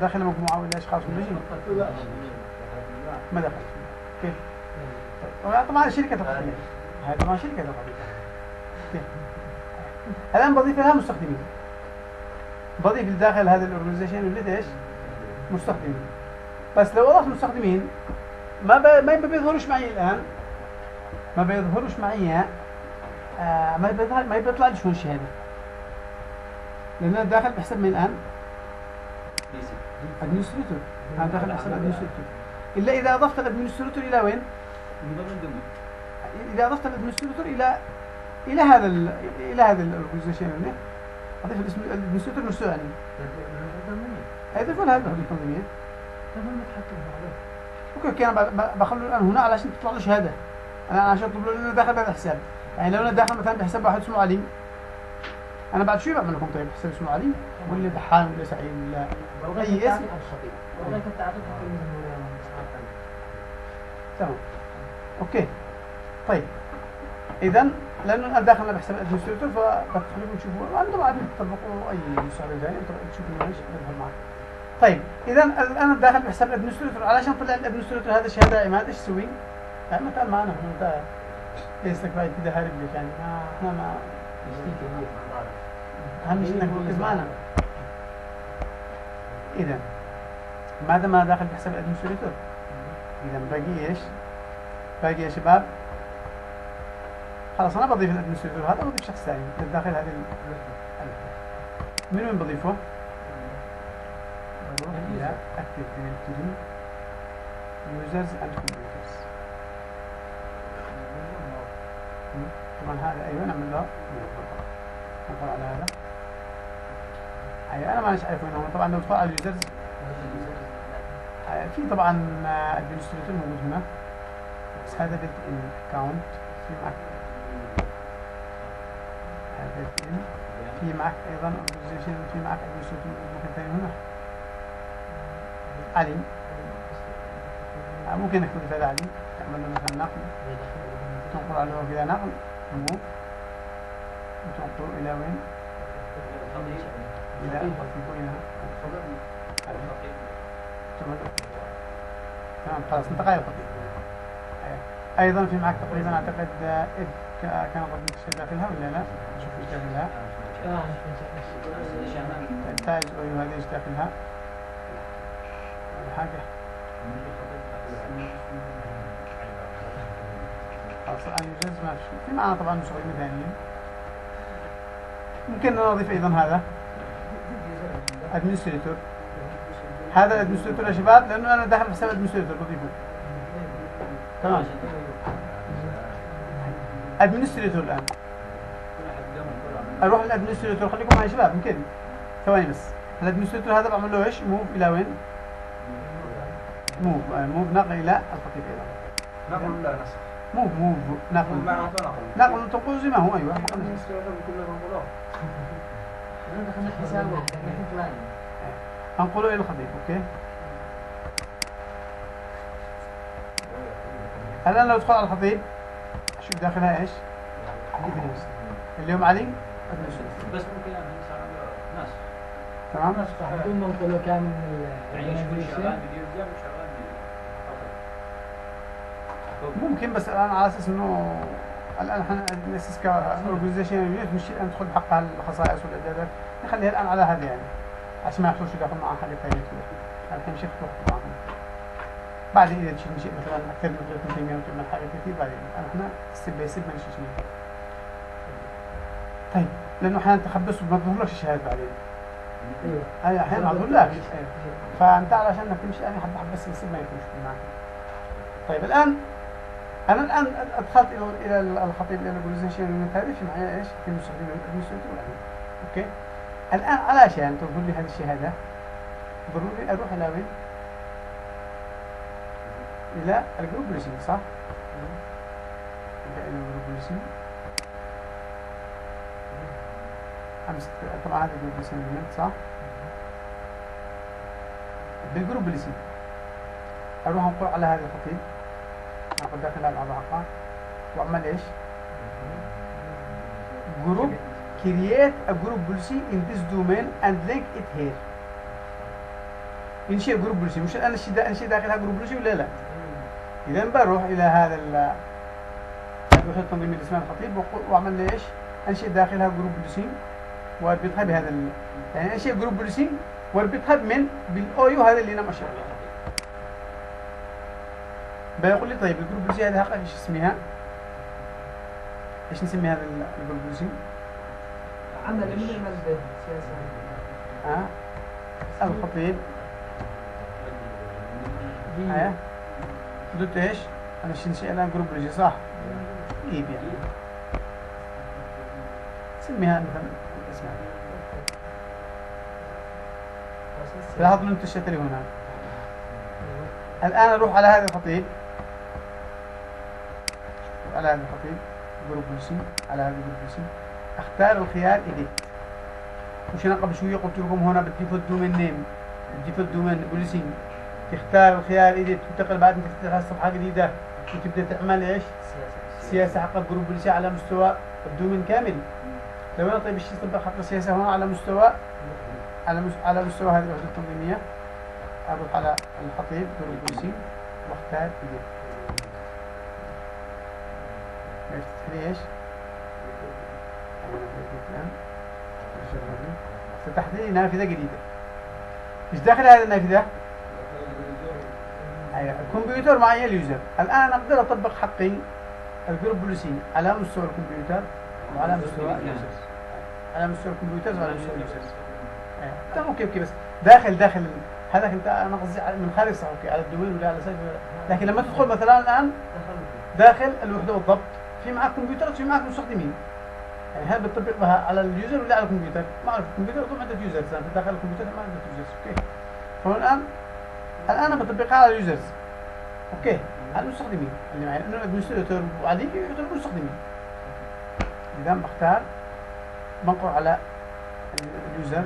داخل مجموعة ولا ولا شيء؟ ما دخل كيف؟ طيب طبعا شركة الخطيب هذه طبعا شركة الخطيب كيف؟ الآن بضيف لها مستخدمين بضيف لداخل هذا الاورجنايزيشن ولد إيش؟ مستخدمين بس لو اضفت مستخدمين ما ب... ما بيظهروش معي الان ما بيظهروش معي آه ما بيظهر ما بيطلع لي شو الشهاده لأن أنا داخل الان؟ PC administrator أنا داخل بحساب administrator الا اذا اضفت ال administrator إلى وين؟ من اذا اضفت ال administrator إلى إلى هذا ال... إلى هذا ال organization هنا اضيف الاسم ال administrator نفسه يعني اضيف لها الوحده التنظيميه okay okay أنا بخلو الآن هنا علشان تطلع له شهادة. أنا عشان اطلب له انه داخل بهذا الحساب يعني لو أنا داخل مثلا بحساب واحد اسمه علي أنا بعد شوي بعمل لكم طيب حساب اسمه علي. ولا دحان ولا سعيد ولا اي اسم والله كنت اعطيك كلمه تمام. okay. طيب. اذا لأنه أنا داخل أنا بحساب ال administrator فبخليكم تشوفوا أنتم عاد تطبقوا أي سؤال ثاني تشوفوا إيش بظهر معك طيب اذا أنا داخل بحساب ال administrator علشان طلع ال administrator هذا الشهادة عماد إيش تسوي؟ يعني ما تعال معنا. إحنا انت ليسك بعد كده هارب لك يعني. ما إحنا ما اهم شيء انك تركز معنا. اذا ما دام أنا داخل بحساب ال administrator اذا باقي إيش؟ باقي يا شباب. خلاص أنا بضيف ال administrator هذا بضيف شخص ثاني داخل هذه من وين بضيفه؟ إلى Active Directory Users and Computers طبعا هذا أيوه نعمل له نقول على هذا. أيوه أنا ما عارف وين طبعا لو على ال users في طبعا administrator موجود هنا. بس هذا built-in account في معك هذا built-in في معك أيضا. organization في معك administrator ممكن ثاني هنا علي آه، ممكن تضيف هذا علي تعمل له مثلا نقل. تنقل عليه كذا نقل. move وتنقله إلى وين؟ هنا. تمام خلاص انتقل إلى التطبيق أيوة. أيضا في معك تقريبا أعتقد آه، إذ ك- كان قد شيء داخلها ولا لا؟ شوف إيش داخلها. تاج أيوه هذا إيش داخلها؟ حاجة؟ خلاص الان يوجد ما في معنا طبعا مستخدمين ثانيين ممكن نضيف أيضا هذا. administrator هذا ال administrator يا شباب لأنه أنا داخل حساب administrator بضيفه. تمام. administrator الآن. أروح لل administrator خليكم معي يا شباب يمكن ثواني بس. ال administrator هذا بعمل له إيش؟ move إلى وين؟ move move نقل إلى الخطيب أيضا. نقل ولا نسخ؟ move move نقل. نقل. تقول زي ما هو أيوه. فلان هنقوله إلى الخطيب أوكي. الآن لو ادخل على الخطيب شوف داخلها؟ إيش؟ ادريس اليوم علي؟ بس ممكن يعني صار عنده ناس تمام؟ بدون ما نقول كامل يعني يشوف ال- ممكن بس الآن على أساس إنه الآن إحنا ناسس كاورجنايزيشن مش ندخل بحق الخصائص والإعدادات. نخليها الآن على هذا يعني عشان ما يحصلش داخل معها حاجة ثانية كذا الحين شيخ وقت معهم بعدين إذا تشوف شيء مثلا أكثر من 300 وتعمل حاجة كثير بعدين انا إحنا step by step ما نمشي شيء. طيب لأنه أحيانا تخبص وما تظهرلكش الشهاده بعدين. أيوه. أي أحيانا ما تظهرلكش أيوة. فأنت علشان انك تمشي يعني حبه حبه بس ما يكونش معك طيب الآن أنا الآن ادخلت إلى إلى الخطيب إلى ال organization من هذه في معي إيش؟ في المستخدم ال administrator أوكي الآن علشان تظهر لي هذه الشهادة ضروري أروح إلى وين؟ إلى ال group policy صح؟ إلى ال group policy امسك طبعا هذا ال group policy صح؟ بال group policy أروح انقر على هذا الخطيب اخذ داخل هذا العلاقه وأعمل إيش؟ group create a group policy in this domain and link it here إنشئ group policy مش أنا انشئ داخلها group policy ولا لا؟ اذا بروح إلى هذا ال الوحده التنظيميه اللي اسمها الخطيب وأعمل لي إيش؟ انشئ داخلها group policy وأربطها بهذا ال... يعني انشئ group policy وأربطها من بال OU هذا اللي أنا ماشي عليه. بيقول لي طيب هذه حقك إيش اسمها؟ إيش نسمي هذا ال- الجروب بوليسي؟ عمل من المسجد سياسة. ها؟ الخطيب دي. إيه دوت إيش؟ أنا شنشئ الان جروب بوليسي صح؟ طيب يعني سميها مثلا اسمها لاحظ انه انتشرت لي هنا. الآن أروح على هذا الخطيب. على هذا الخطيب group policy على هذا ال group policy أختار الخيار edit مش أنا قبل شوية قلت لكم هنا بال default domain name. ال default domain policy تختار الخيار edit تنتقل بعد ما تفتح صفحه جديده وتبدأ تعمل إيش؟ سياسة حق ال group policy على مستوى ال domain كامل. لو أنا طيب إيش يطبق حق السياسة هنا على مستوى على مس... على مستوى هذه الوحدة التنظيميه أروح على الخطيب group policy وأختار edit لي إيش؟ فتحت لي نافذة جديدة. إيش داخل هذه النافذة؟ أيوة الكمبيوتر معي ال user. الآن أقدر أطبق حقي ال group policy على مستوى الكمبيوتر وعلى مستوى ال user. على مستوى الكمبيوتر وعلى مستوى ال user. أيوة. تمام أوكي أوكي بس داخل داخل هذا أنت أنا قصدي من خارج صح أوكي على ال domain ولا على ولا- لكن لما تدخل مثلا الآن داخل الوحدة بالضبط في معك كمبيوتر في معك مستخدمين يعني هل بتطبق بها على ال user ولا على الكمبيوتر؟ ما اعرف الكمبيوتر طبعا عندك users انت داخل الكمبيوتر ما عندك users أوكي. فالان الآن أنا بطبقها على ال users أوكي. على المستخدمين اللي معي لأنه ال administrator وعلي يعتبروا مستخدمين. إذا بختار بنقر على ال- ال user.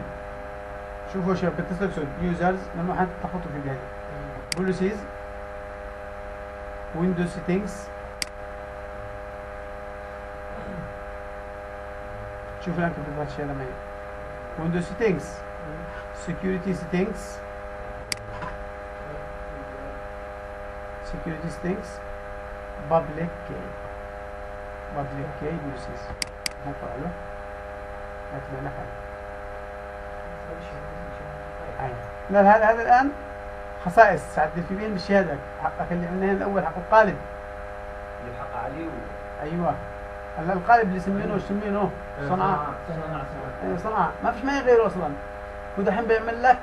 شوفوا شباب بتسلسل users لما حد تخبطوا في الجهاز policies Windows settings شوف الان كيف بتظهر الشيء لما Windows settings security settings security settings public key public key policies نقرا له نتمنى حاجة أيوة. لا هذا هذا الان خصائص. ساعد في بين بالشهاده حقك اللي عملناه الأول حق القالب اللي حق علي و أيوه. القالب اللي يسمينه إيش يسمينه؟ صنعاء صنعاء أيوه صنعاء ما فيش معي غيره أصلا. ودحين بيعمل لك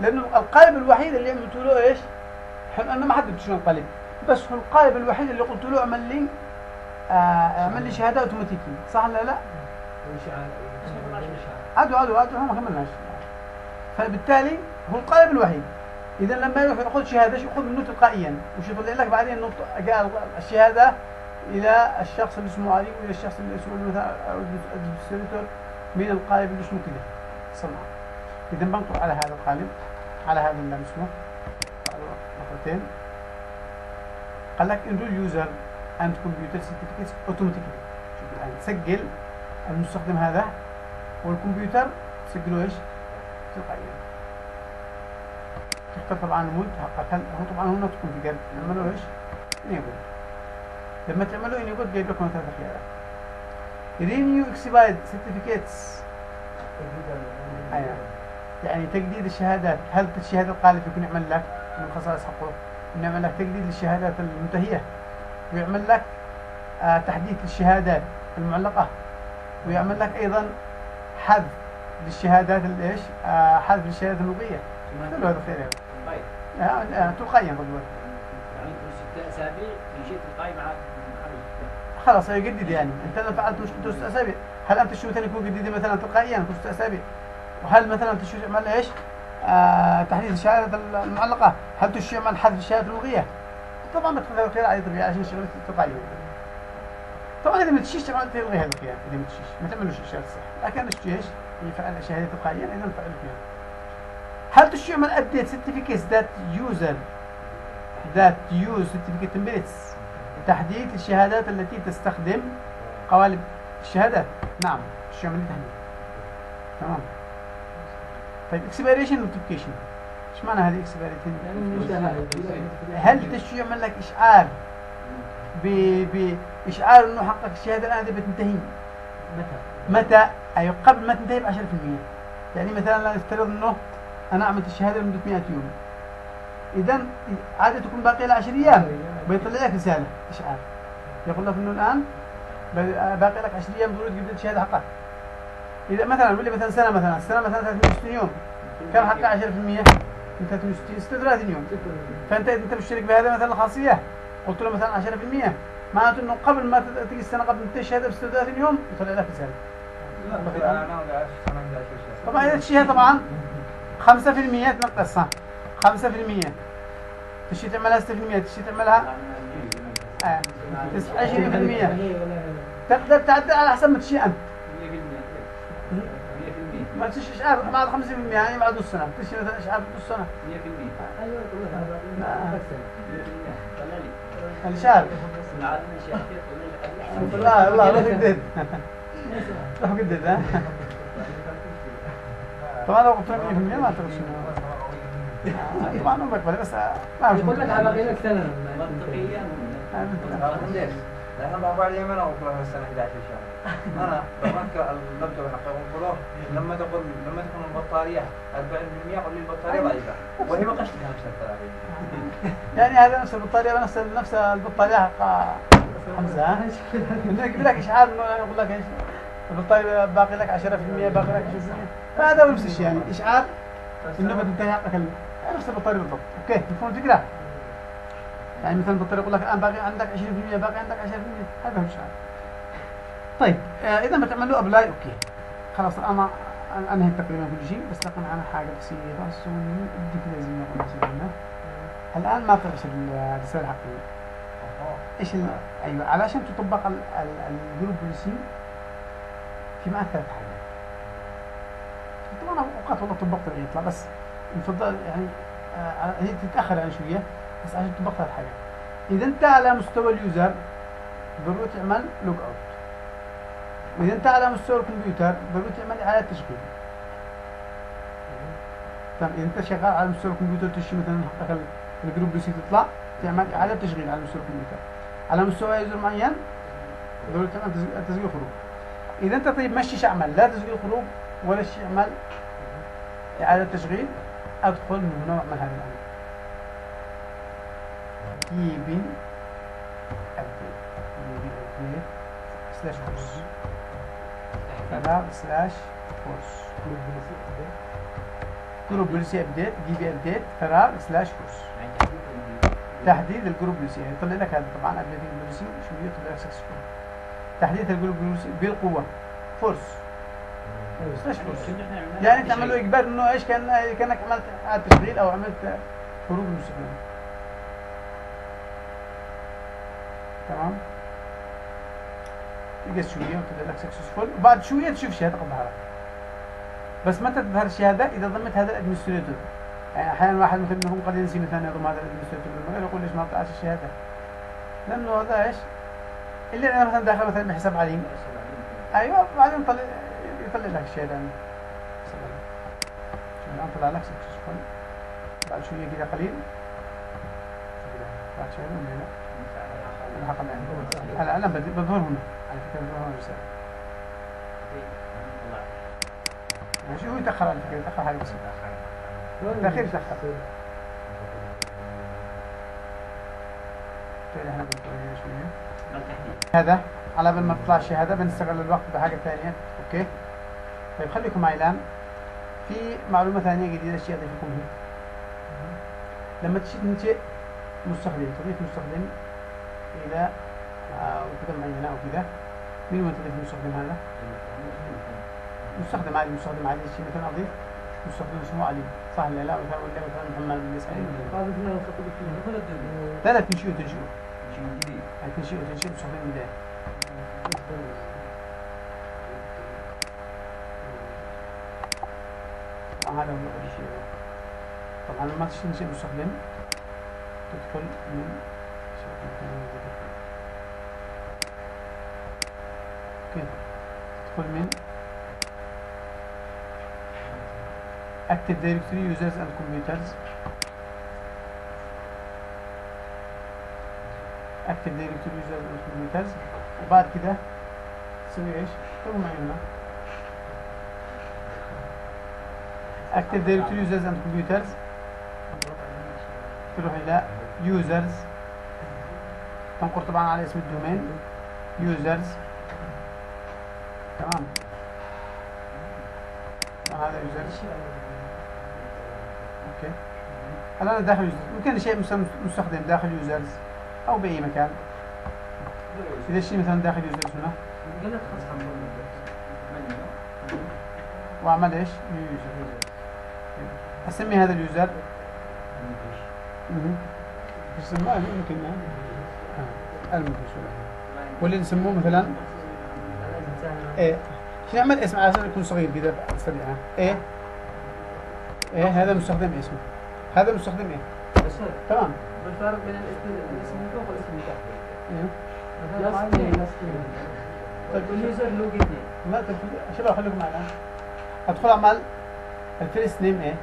لأنه القالب الوحيد اللي عملت له إيش؟ حلو أنا ما حددت شنو القالب بس هو القالب الوحيد اللي قلت له اعمل لي آه اعمل لي شهادة. اوتوماتيكي صح ولا لا؟ عدوا عدوا إحنا ما كملناش. فبالتالي هو القالب الوحيد. إذا لما يروح يأخذ شهادة يأخذ منه تلقائيا. وش يطلع لك بعدين؟ جاء الشهادة إلى الشخص اللي اسمه علي وإلى الشخص اللي اسمه مثلا الادمنستريتور من القالب اللي اسمه كذا صنعاء اذا بنقر على هذا القالب على هذا اللي اسمه مرتين. قال لك enroll user and computer certificates automatically. شوف الان سجل المستخدم هذا والكمبيوتر سجله إيش؟ تلقائيا. تختار طبعا المود هل هو طبعا هنا تكون في نعمله إيش؟ enable. لما تعملوا enable جايب لكم ثلاث خيارات expired certificates. أيوة. يعني تجديد الشهادات هل الشهادة القالب يكون يعمل لك من خصائص حقه؟ إنه يعمل لك تجديد للشهادات المنتهية. ويعمل لك آه تحديث للشهادات المعلقة. ويعمل لك أيضا حذف للشهادات الايش؟ آه حذف للشهادات اللغية كله هذا خير يعني. طيب. آه آه تلقائيا بالضبط يعني كل ست أسابيع شيء تلقائي مع مع خلاص يجدد يعني. أنت لو فعلت مشكلته ست أسابيع. هل أنت الشروط يكون جديدة مثلا تلقائيا كل ست أسابيع؟ وهل مثلا تشوف يعمل إيش؟ آه تحديث الشهادة المعلقة. هل تشوف يعمل حذف الشهادة اللغوية؟ طبعا بتخذ الخيار على طبيعي عشان شغلك تلقائيا طبعا إذا ما تشيش تعمل تلغي هذا الخيار. إذا ما تشيش ما تعملوش الشهاده الصح لكن إيش؟ يفعل الشهاده تلقائيا إذا نفعل الخيار. هل تشوف يعمل update certificates that user that use certificate templates تحديث الشهادات التي تستخدم قوالب. الشهادات نعم. شو يعمل تحديث تمام. طيب expiration notification إيش معنى هذه expiration يعني هل تشو يعمل لك إشعار؟ ب... باشعار إنه حقك الشهادة الآن دي بتنتهي متى؟ متى؟ أيوه قبل ما تنتهي ب 10% يعني مثلا لا نفترض إنه أنا عملت الشهادة لمدة 100 يوم. اذا عادة تكون باقية لها 10 أيام. بيطلع لك رساله اشعار يقول لك إنه الآن باقي لك 10 أيام ضروري تجدد الشهاده حقك. إذا مثلا بيقول لي مثلا سنة مثلا السنة مثلا 360 يوم. كم حقها 10% من 360 36 يوم. فأنت أنت مشترك بهذا مثلا الخاصية قلت له مثلا 10% معناته إنه قبل ما تجي السنة قبل تنتهي الشهادة ب 36 يوم يطلع لك رساله لا أنا أنا أنا عندي 10 شهور طبعا إذا تشيها طبعا 5% تنقصها 5% تشي تعملها 6% تشي تعملها آه. 20% تقدر تعدل على حسب ما تشي أنت. 100% ما تشي أشعار بعد 5% يعني بعد نص سنة. تشي مثلا أشعار نص سنة. 100% أيوه. طلع لي لي لا لا روح جدد روح جدد ها. طبعا لو قلت لك 100% ما اعتقد شنو آه، طبعا ما بقبل بس ما يقول لك على باقي لك سنة. منطقيا. ليش؟ لأن بابا اليمن أوكله السنة 11 شهر. أنا بفكر اللابتوب حقي أوكله لما تقول لما تكون البطارية 40% قول لي البطارية ضعيفة. وهي ما قشتها 35 يعني هذا نفس البطارية نفس نفس البطارية حق حمزة. يجيب لك إشعار انه يقول لك إيش؟ البطارية باقي لك 10% باقي لك 20% فهذا هو نفس الشيء يعني إشعار إنه بتنتهي حقك نفس البطارية بالضبط. أوكي مفهوم الفكرة؟ يعني مثلا البطارية يقول لك الآن باقي عندك 20% باقي عندك 10% هذا هو الاشعار طيب آه إذا ما تعمل له apply أوكي. خلاص أنا أنا أنهيت تقريبا كل شيء بس لكن أنا حاجة بسيطة. سوني ادي كذا زي ما قلنا سوينا الآن ما طلعش ال- الرساله الحقيقيه إيش ال... أيوه علشان تطبق ال- ال- ال group policy في معك ثلاث حاجات. طبعا أوقات والله طبقت يطلع بس يفضل يعني آه هي تتأخر يعني شوية بس عشان تطبق ثلاث حاجات إذا انت على مستوى ال user ضروري تعمل log out واذا انت على مستوى الكمبيوتر ضروري تعمل إعادة تشغيل. تمام إذا انت شغال على مستوى الكمبيوتر تشي مثلا ال- group policy تطلع تعمل إعادة تشغيل على مستوى الكمبيوتر. على مستوى user معين ضروري تعمل تسجيل- خروج. إذا انت طيب مشي شي اعمل لا تسجيل خروج ولا شيء اعمل إعادة تشغيل. أدخل من هنا وأعمل هذا الامر GP update. GP update. slash force فراغ slash force group policy update GP update فراغ slash force تحديث ال group policy يعني يطلع لك هذا طبعا update ال policy شو يطلع لك successful تحديث ال group policy بالقوة. force يعني تعمل له إجبار إنه إيش كان كأنك عملت اعاده تشغيل أو عملت خروج من الاستخدام تمام؟ يقص شوية وتظهر لك successful وبعد شوية تشوف الشهاده قد ظهرت بس متى تظهر الشهاده إذا ضمت هذا ال administrator يعني أحيانا واحد مثل منهم قد ينسي مثلا يضم هذا ال administrator يقول ليش ما طلعت الشهاده لأنه هذا إيش؟ اللي أنا مثلا داخل مثلا بحساب عليم. أيوه بعدين طلع الشهاده عنده. شوف الآن طلع لك سكسسفول بعد شوية كذا قليل. بعد ولا لا الحق الله هلا بدي- بظهر هنا. على فكرة بظهر هنا رساله ماشي هو يتأخر على تاخير تاخر طيب إحنا بنطول شوية. هذا على بال ما تطلع الشهاده بنستغل الوقت بحاجة ثانية أوكي؟ طيب خليكم معي الآن. في معلومة ثانية جديدة الشيء أضيفكم هي لما تنشئ مستخدم تضيف مستخدم إلى آه، وكذا معي هنا أو كذا. مين من تضيف المستخدم هذا؟ مستخدم عادي مستخدم عادي. شيء مثلا أضيف مستخدم اسمه علي. صح ولا لا؟ مثلا ولا مثلا محمد بن نخطط فيه لا لا تنشئ وتنشئ. تنشئ وتنشئ. مستخدم بداية. هذا هو الشيء. طبعا لما تنشئ مستخدم تدخل من تدخل من Active Directory Users and Computers. Active Directory Users and Computers. وبعد كده تسوي إيش؟ تو معي هنا. Active Directory Users and Computers. تروح إلى Users. تنقر طبعا على اسم الدومين. Users. تمام. هذا Users. أوكي. أنا داخل Users. يمكن شيء مس- مستخدم داخل Users أو بأي مكان. إذا الشيء مثلا داخل Users هنا. واعمل إيش؟ New أسمي هذا ال user. سماه يمكن آه. واللي نسموه مثلا؟ إيه. شو نعمل اسم على أساس يكون صغير كذا سريعا إيه. إيه هذا مستخدم اسمه. هذا مستخدم إيه؟ بس تمام بالفرق بين الاسم من فوق والاسم من تحت إيه طيب وال user له ما طيب شباب خليكم الان أدخل اعمل ال first name إيه؟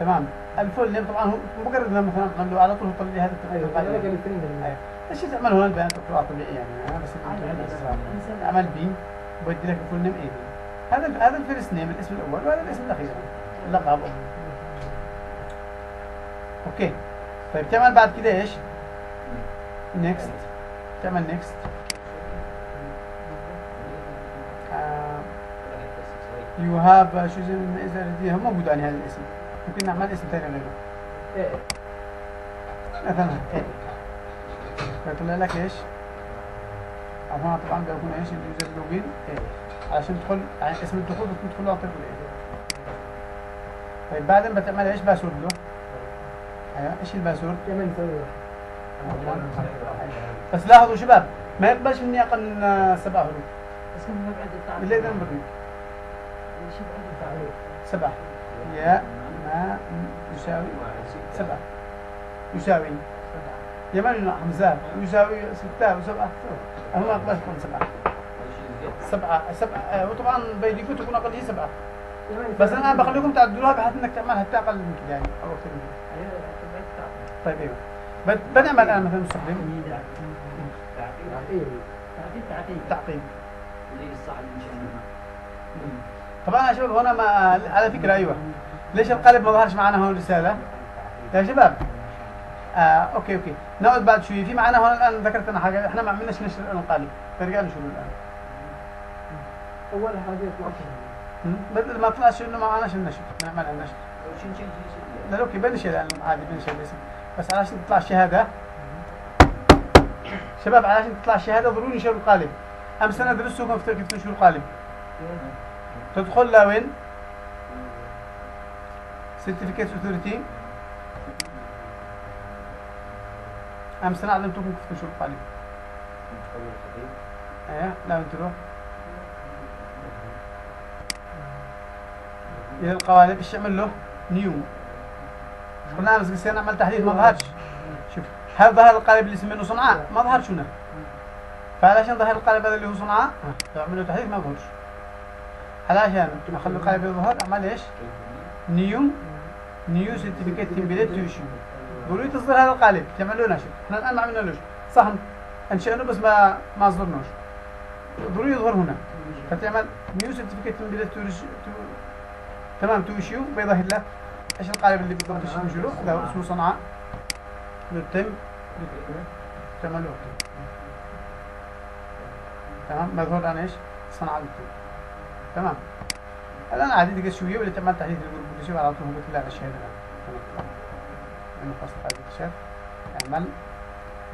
تمام. ال full name طبعا هو مجرد ما مثلا اعمل له على طول يطلع لي هذا أيوه التقرير. إيش تعمل هنا البيانات الطباعة طبيعي يعني أنا بس الانترنت عمل بي بدي لك الفول نيم اي بي هذا هذا الفيرست نيم الاسم الأول وهذا الاسم الأخير. اللقب أوكي. طيب تعمل بعد كده إيش؟ نيكست تعمل نيكست يو هاف شو زي ما إذا دي هم موجود عن هذا الاسم. ممكن نعمل اسم ثاني غيره إيه. مثلا إيه. فيطلع لك إيش؟ هنا طبعا بيكون إيش ال user login. إيه. علشان تدخل يعني اسم الدخول بتدخل له عن طريق الايه طيب بعدين بتعمل إيش؟ password له؟ أيوه إيش ال password؟ كمان نسوي بس لاحظوا شباب ما يقبلش مني أقل من سبع حروف. بس كم التعريف اللي اذا نبغي شو بعد التعريف سبعة. يا ما يساوي سبعة. يساوي يمن حمزة يساوي ستة وسبعة. هم ما أقبل تكون سبعة. سبعة سبعة. آه، وطبعا بيديكم تكون أقل شيء سبعة. بس أنا بخليكم تعدلوها بحيث إنك تعملها حتى أقل من كده يعني أو أكثر من كده. طيب أيوه. بنعمل الآن مثلا مستخدم تعقيد تعقيد تعقيب. اللي الصح اللي طبعا يا شباب هنا ما على فكرة أيوه. ليش القالب ما ظهرش معنا هون رسالة؟ يا شباب. آه أوكي أوكي. نقعد بعد شوي. في معنا هون الآن ذكرت أنا حاجة. إحنا ما عملناش نشر القالب فنرجع نشوف الآن. أول حاجة ما طلعش إنه ما معناش النشر. النشر شين شين شين لا أوكي بنشر الآن. عادي بنشر الاسم. بس علشان تطلع الشهاده شباب علشان تطلع الشهاده ضروري نشر القالب. أمس أنا درستكم في كيف تنشر القالب تدخل لوين certificate authority امس أنا علمتكم كيف تنشر القالب إيه لا انتبهوا إلى القوالب إيش يعمل له؟ new قلنا امس قصير نعمل تحديث ما ظهرش. شوف هل ظهر القالب اللي اسمه صنعاء؟ ما ظهرش هنا. فعلشان ظهر القالب هذا اللي هو صنعاء؟ لو عملوا تحديث ما ظهرش. علشان نخلي القالب يظهر اعمل إيش؟ new new certificate template to issue قولوا تصدر هذا القالب. تعملونه شوف. إحنا الآن ما عملنالوش صح انشأناه بس ما ما اصدرناش ضروري يظهر هنا. فتعمل new certificate template تمام. تو ايشيو بيظهر لك إيش القالب اللي بيقدر تشيله هذا هو اسمه صنعاء. للتم تعمل له تمام. مظهور عن إيش؟ صنعاء للتم تمام. الآن عادي دقيقة شوية ولا تعمل تحديد الجروب كل على طول بيطلع على الشهادة الان تمام. انه فصل هذه الشهادة أعمل.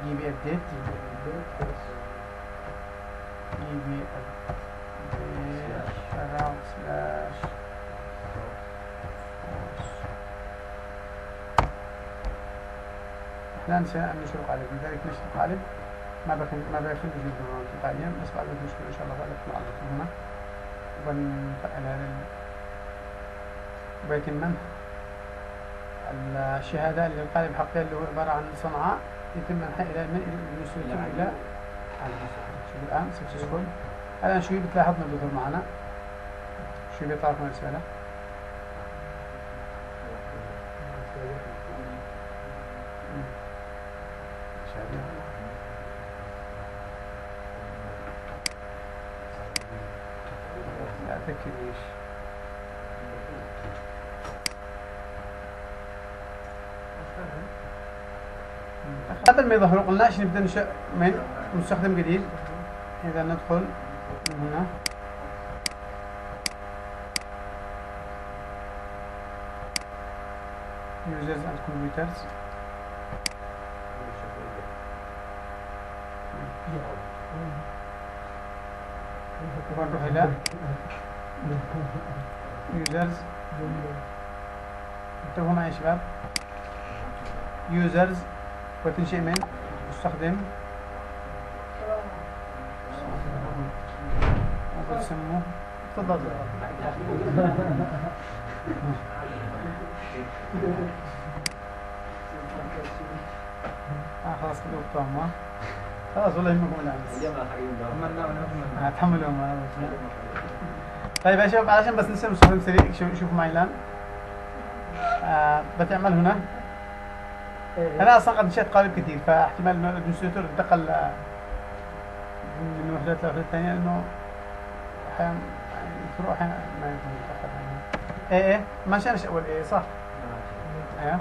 جي بي ابديت جي بي ابديت سلاش لا ننسى أن نشر القالب لذلك نشر القالب ما بخل ما بيخل وجود تلقائيا بس بعد نشكر إن شاء الله ذلك على طول هنا ونفعل هذا ويتمم الشهادة اللي القالب حقيقي اللي هو عبارة عن صنعاء يتم منحها إلى من المسؤولين إلى شوف الآن سكسسفول الآن شوي بتلاحظنا بيظهر معنا؟ شوي بيطلع لكم الرسالة شهادة لا أتذكر إيش قبل ما يظهروا قلناش نبدأ نشأ من مستخدم جديد إذا ندخل من هنا. Users and computers. ونروح إلى users. انتبهوا معي يا شباب users. وتنشئ من مستخدم. وبنسموه تفضل آه خلاص كده ها خلاص والله يهمكم ونفهمنا هتحملهم طيب يا شباب علشان بس نسوي مستخدم سريع شوف- شوفوا معي الآن. آه بتعمل هنا؟ أنا أصلا قد نشأت قالب كثير فاحتمال إنه ال administrator انتقل من وحدات لوحدات ثانية لأنه أحيانا تروح أحيانا ما يكون. إيه إيه ما شانش أول إيه صح؟ إيه.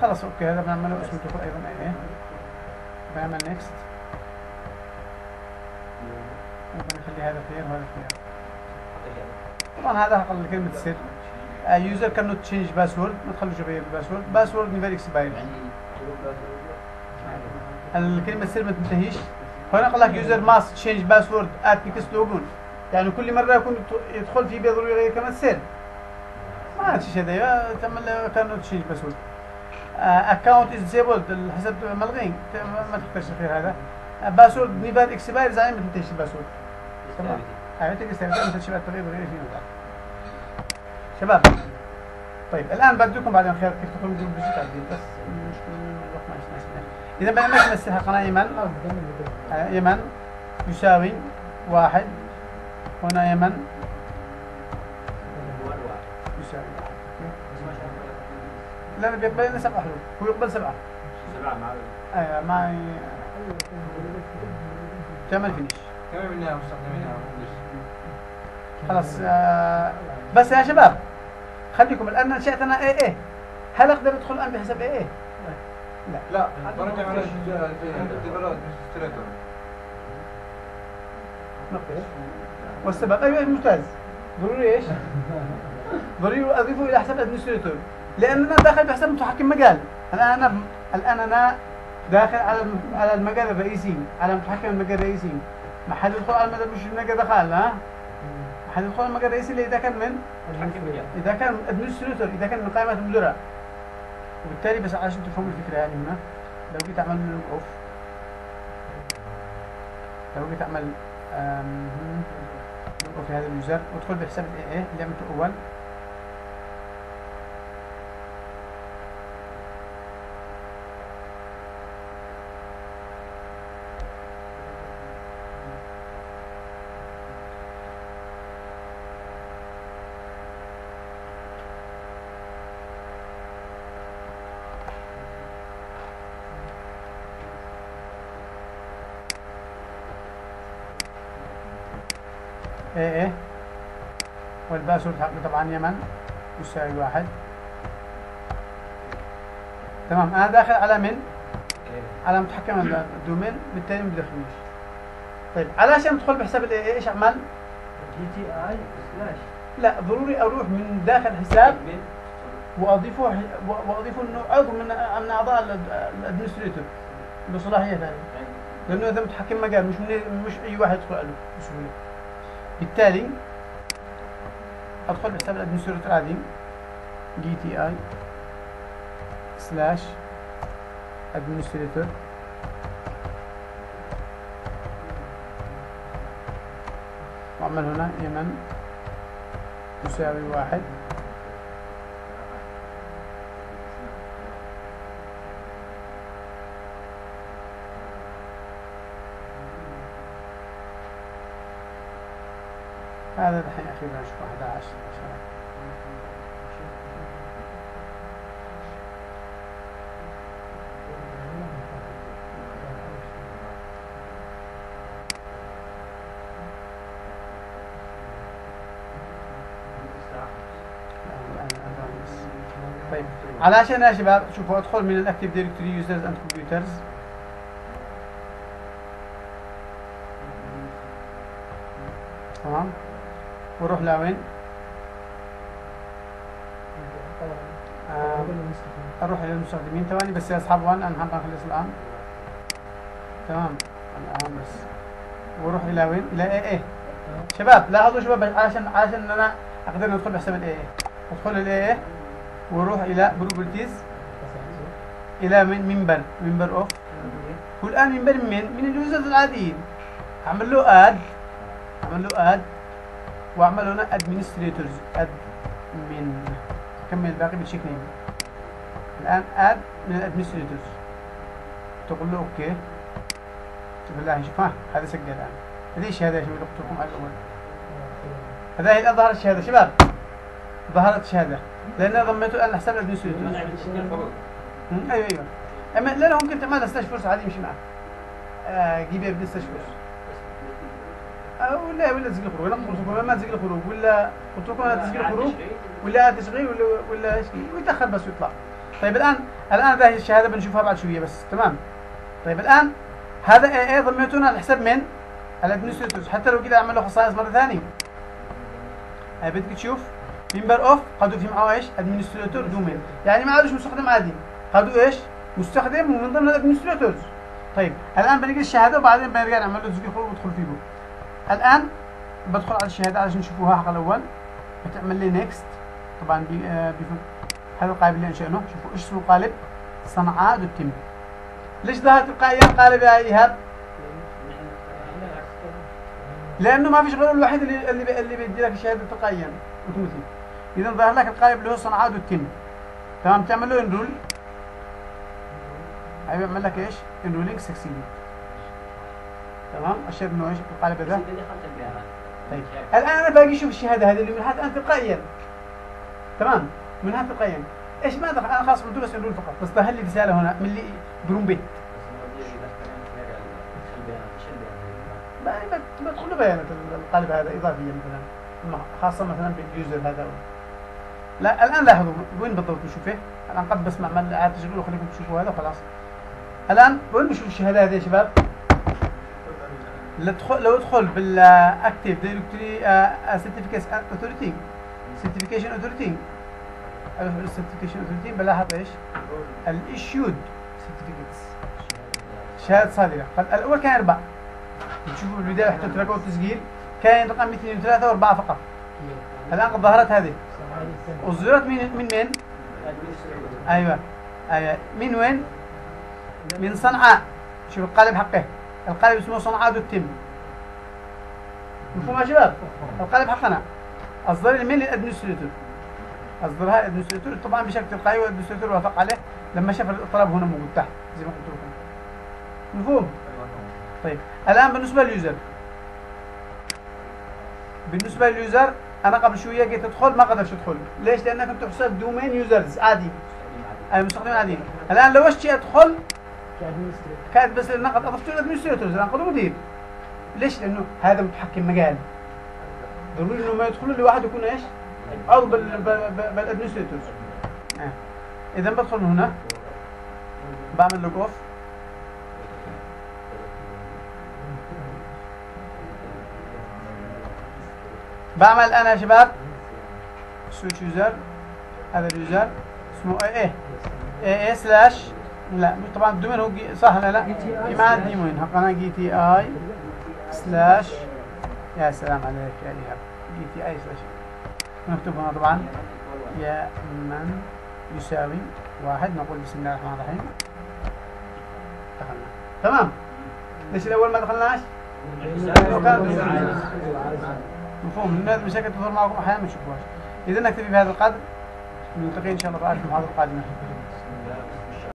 خلاص أوكي هذا بنعمله اسم الدخول أيضا إيه. بنعمل next وبنخلي هذا خيار وهذا خيار طبعا هذا أقل كلمة السر يوزر كانوت تشينج باسورد ما تخلوش يغير الباسورد password never expire الكلمة السر ما تنتهيش. هنا قال لك user must change password at next logon يعني كل مرة يكون يدخل في يغير كمان السر. ما عاد شيء هذا تعمل كانوت تشينج باسورد اكونت از ديسيبلد الحساب ملغي ما ما تقدرش تغير هذا. باسورد نيفر اكسباير زعيم ما تنتهيش الباسورد. تمام تقدر تستخدم انت شباب تغير غير فيه شباب. طيب الآن بديكم بعدين خيار كيف جروب ديجيتال دي بس المشكلة ما إذا بدنا نمثلها قناه يمن يمن يساوي واحد. هنا يمن يساوي. لا لا بيقبل لنا سبع حروف هو يقبل سبعة. سبعة مع آه ما. تعمل فينيش. كم منها مستخدمينها خلاص آه بس يا شباب خليكم الآن نشأت أنا إيه إيه. هل أقدر أدخل الآن بحسب إيه إيه؟ لا. برجع على نقص والسبب أيوه ممتاز. ضروري إيش؟ ضروري أضيفه إلى حساب administrator لأن أنا داخل بحساب متحكم مجال. الآن أنا الآن أنا داخل على على المجال الرئيسي على متحكم المجال الرئيسي. ما حد يدخل على المجال مش المجال دخل ها؟ ما حد يدخل على المجال الرئيسي اللي إذا كان من؟ إذا كان administrator إذا كان من قائمة المدراء. وبالتالي بس عشان تفهموا الفكرة يعني هنا لو جيت أعمل log off لو جيت أعمل أم، وفي هذا ال user وادخل بحساب الاي اي اللي عملته أول 11 والحق طبعا يمن يساوي واحد. تمام أنا داخل على من؟ على متحكم ال domain بالتالي ما بدخلنيش طيب شان ادخل بحساب الاي إيش اعمل؟ GTI slash لا ضروري أروح من داخل حساب وأضيفه وأضيفه إنه عضو من من أعضاء ال administrator بصلاحية ثانية أيوة. لأنه إذا متحكم مجال مش مش أي واحد يدخل له. بالتالي ادخل بحساب ال administrator عادي GTI slash administrator وأعمل هنا يمن يساوي واحد. أخيرا نشوف 11 10 طيب علشان يا شباب شوفوا ادخل من ال Active Directory Users and Computers تمام وروح لوين؟ آه، أروح للمستخدمين ثواني بس يا أصحاب وان أنا حابب أخلص الآن. تمام. الآن بس. وأروح إلى وين؟ إلى اي اي شباب لاحظوا شباب عشان عشان أنا أقدر ندخل بحساب الاي اي أدخل الاي اي وأروح إلى properties إلى من member. member of والآن member من من ال users العاديين. أعمل له add أعمل له add واعمل هنا administrators admin كمل الباقي بال check name الآن add من ال administrators تقول له okay. بالله شوف ها هذا سجل الآن. هذه الشهاده يا شباب؟ اللي قلت لكم على الأول هذا الان ظهرت الشهاده شباب ظهرت الشهاده لأن ضميته الان لحساب ال administrators مم، أيوه أيوه. أما لا لا ممكن تعملها switch user عادي يمشي معك. آه جيبها بدي switch user ولا ولا تسجيل خروج ولا لكم ما تسجيل خروج ولا قلت لكم هذا تسجيل خروج ولا تشغيل ولا ولا إيش؟ ويتأخر بس ويطلع طيب الآن الآن هذه الشهادة بنشوفها بعد شوية بس. تمام؟ طيب الآن هذا اي اي ضميتونا على حساب من؟ ال administrators حتى لو كده أعمل له خصائص مرة ثانية. هاي بدك تشوف؟ member of قدوا في معه إيش؟ administrator domain يعني ما عادش مستخدم عادي. قدوا إيش؟ مستخدم ومن ضمن ال administrators طيب الآن بنقل الشهادة وبعدين بنرجع نعمل له تسجيل خروج وندخل فيه. الآن بدخل على الشهادة عشان نشوفوها حق الأول. بتعمل لي next طبعا بي آه هذا القالب اللي أنشأناه. شوفوا إيش اسمه قالب صنعاء dot team ليش ظهر تلقائيا قالب يا إيهاب؟ لأنه ما فيش غيره الوحيد اللي اللي اللي بيدي لك الشهادة تلقائيا أوتوماتيك. اذا ظهر لك القالب اللي هو صنعاء dot team تمام؟ تعمل له enroll هي بيعمل لك إيش؟ enrolling succeeded تمام؟ اشير انه إيش القالب هذا طيب. الآن أنا باقي أشوف الشهاده هذه اللي منها الان تلقائيا تمام؟ منها تلقائيا إيش ما دخل؟ أنا خلاص بس enroll فقط. بس ظهر لي رسالة هنا من اللي prompt بدخل بيانات القالب هذا اضافيا مثلا. خاصة مثلا بال user هذا. لا الآن لاحظوا وين بالضبط بشوفه؟ الآن قد بسمع من اعاده تشغيل وخليكم تشوفوا هذا خلاص. الآن وين بشوف الشهاده هذه يا شباب؟ لو ادخل بال Active Directory certification authority certification authority ال certification authority بلاحظ إيش؟ ال issued certificates شهادة صادرة. قد الأول كان أربع تشوفوا بالبدايه حتى تلاقوا التسجيل كان رقم اثنين وثلاثه واربعه فقط. الآن قد ظهرت هذه. اصدرت من من من؟ أيوه. أيوه. من وين؟ من صنعاء. شوف القالب حقه. القالب اسمه صنعاء dot team مفهوم يا شباب؟ القالب حقنا أصدر لي مين ال administrator أصدرها ال administrator طبعا بشكل تلقائي وال administrator وافق عليه. لما شاف الطلب هنا موجود تحت زي ما قلت لكم. مفهوم؟ طيب. الآن بالنسبة لل user. بالنسبة لل user أنا قبل شوية جيت أدخل ما قدرتش أدخل. ليش؟ لانك كنت تحسب domain users عادي. أي مستخدمين عاديين. الآن لو اشتي أدخل كانت بس النقد أضفت له administrators قدر مدير. ليش؟ لأنه هذا متحكم مجال. ضروري إنه ما يدخل لي واحد يكون إيش؟ بال- ال administrators آه. اذا بدخل من هنا. بعمل log off بعمل أنا يا شباب. switch user هذا ال user اسمه إيه إيه إيه slash لا طبعا ال domain هو صح لا. معاه ال domain حقنا GTI slash يا سلام عليك يا ايهاب GTI slash نكتب هنا طبعا. يا من يساوي واحد. نقول بسم الله الرحمن الرحيم. دخلنا. تمام. ليش الأول ما دخلناش؟ مفهوم. لأن المشاكل تظهر معكم أحيانا ما تشوفوهاش. اذا نكتفي بهذا القدر. نلتقي إن شاء الله في المحاضره القادمه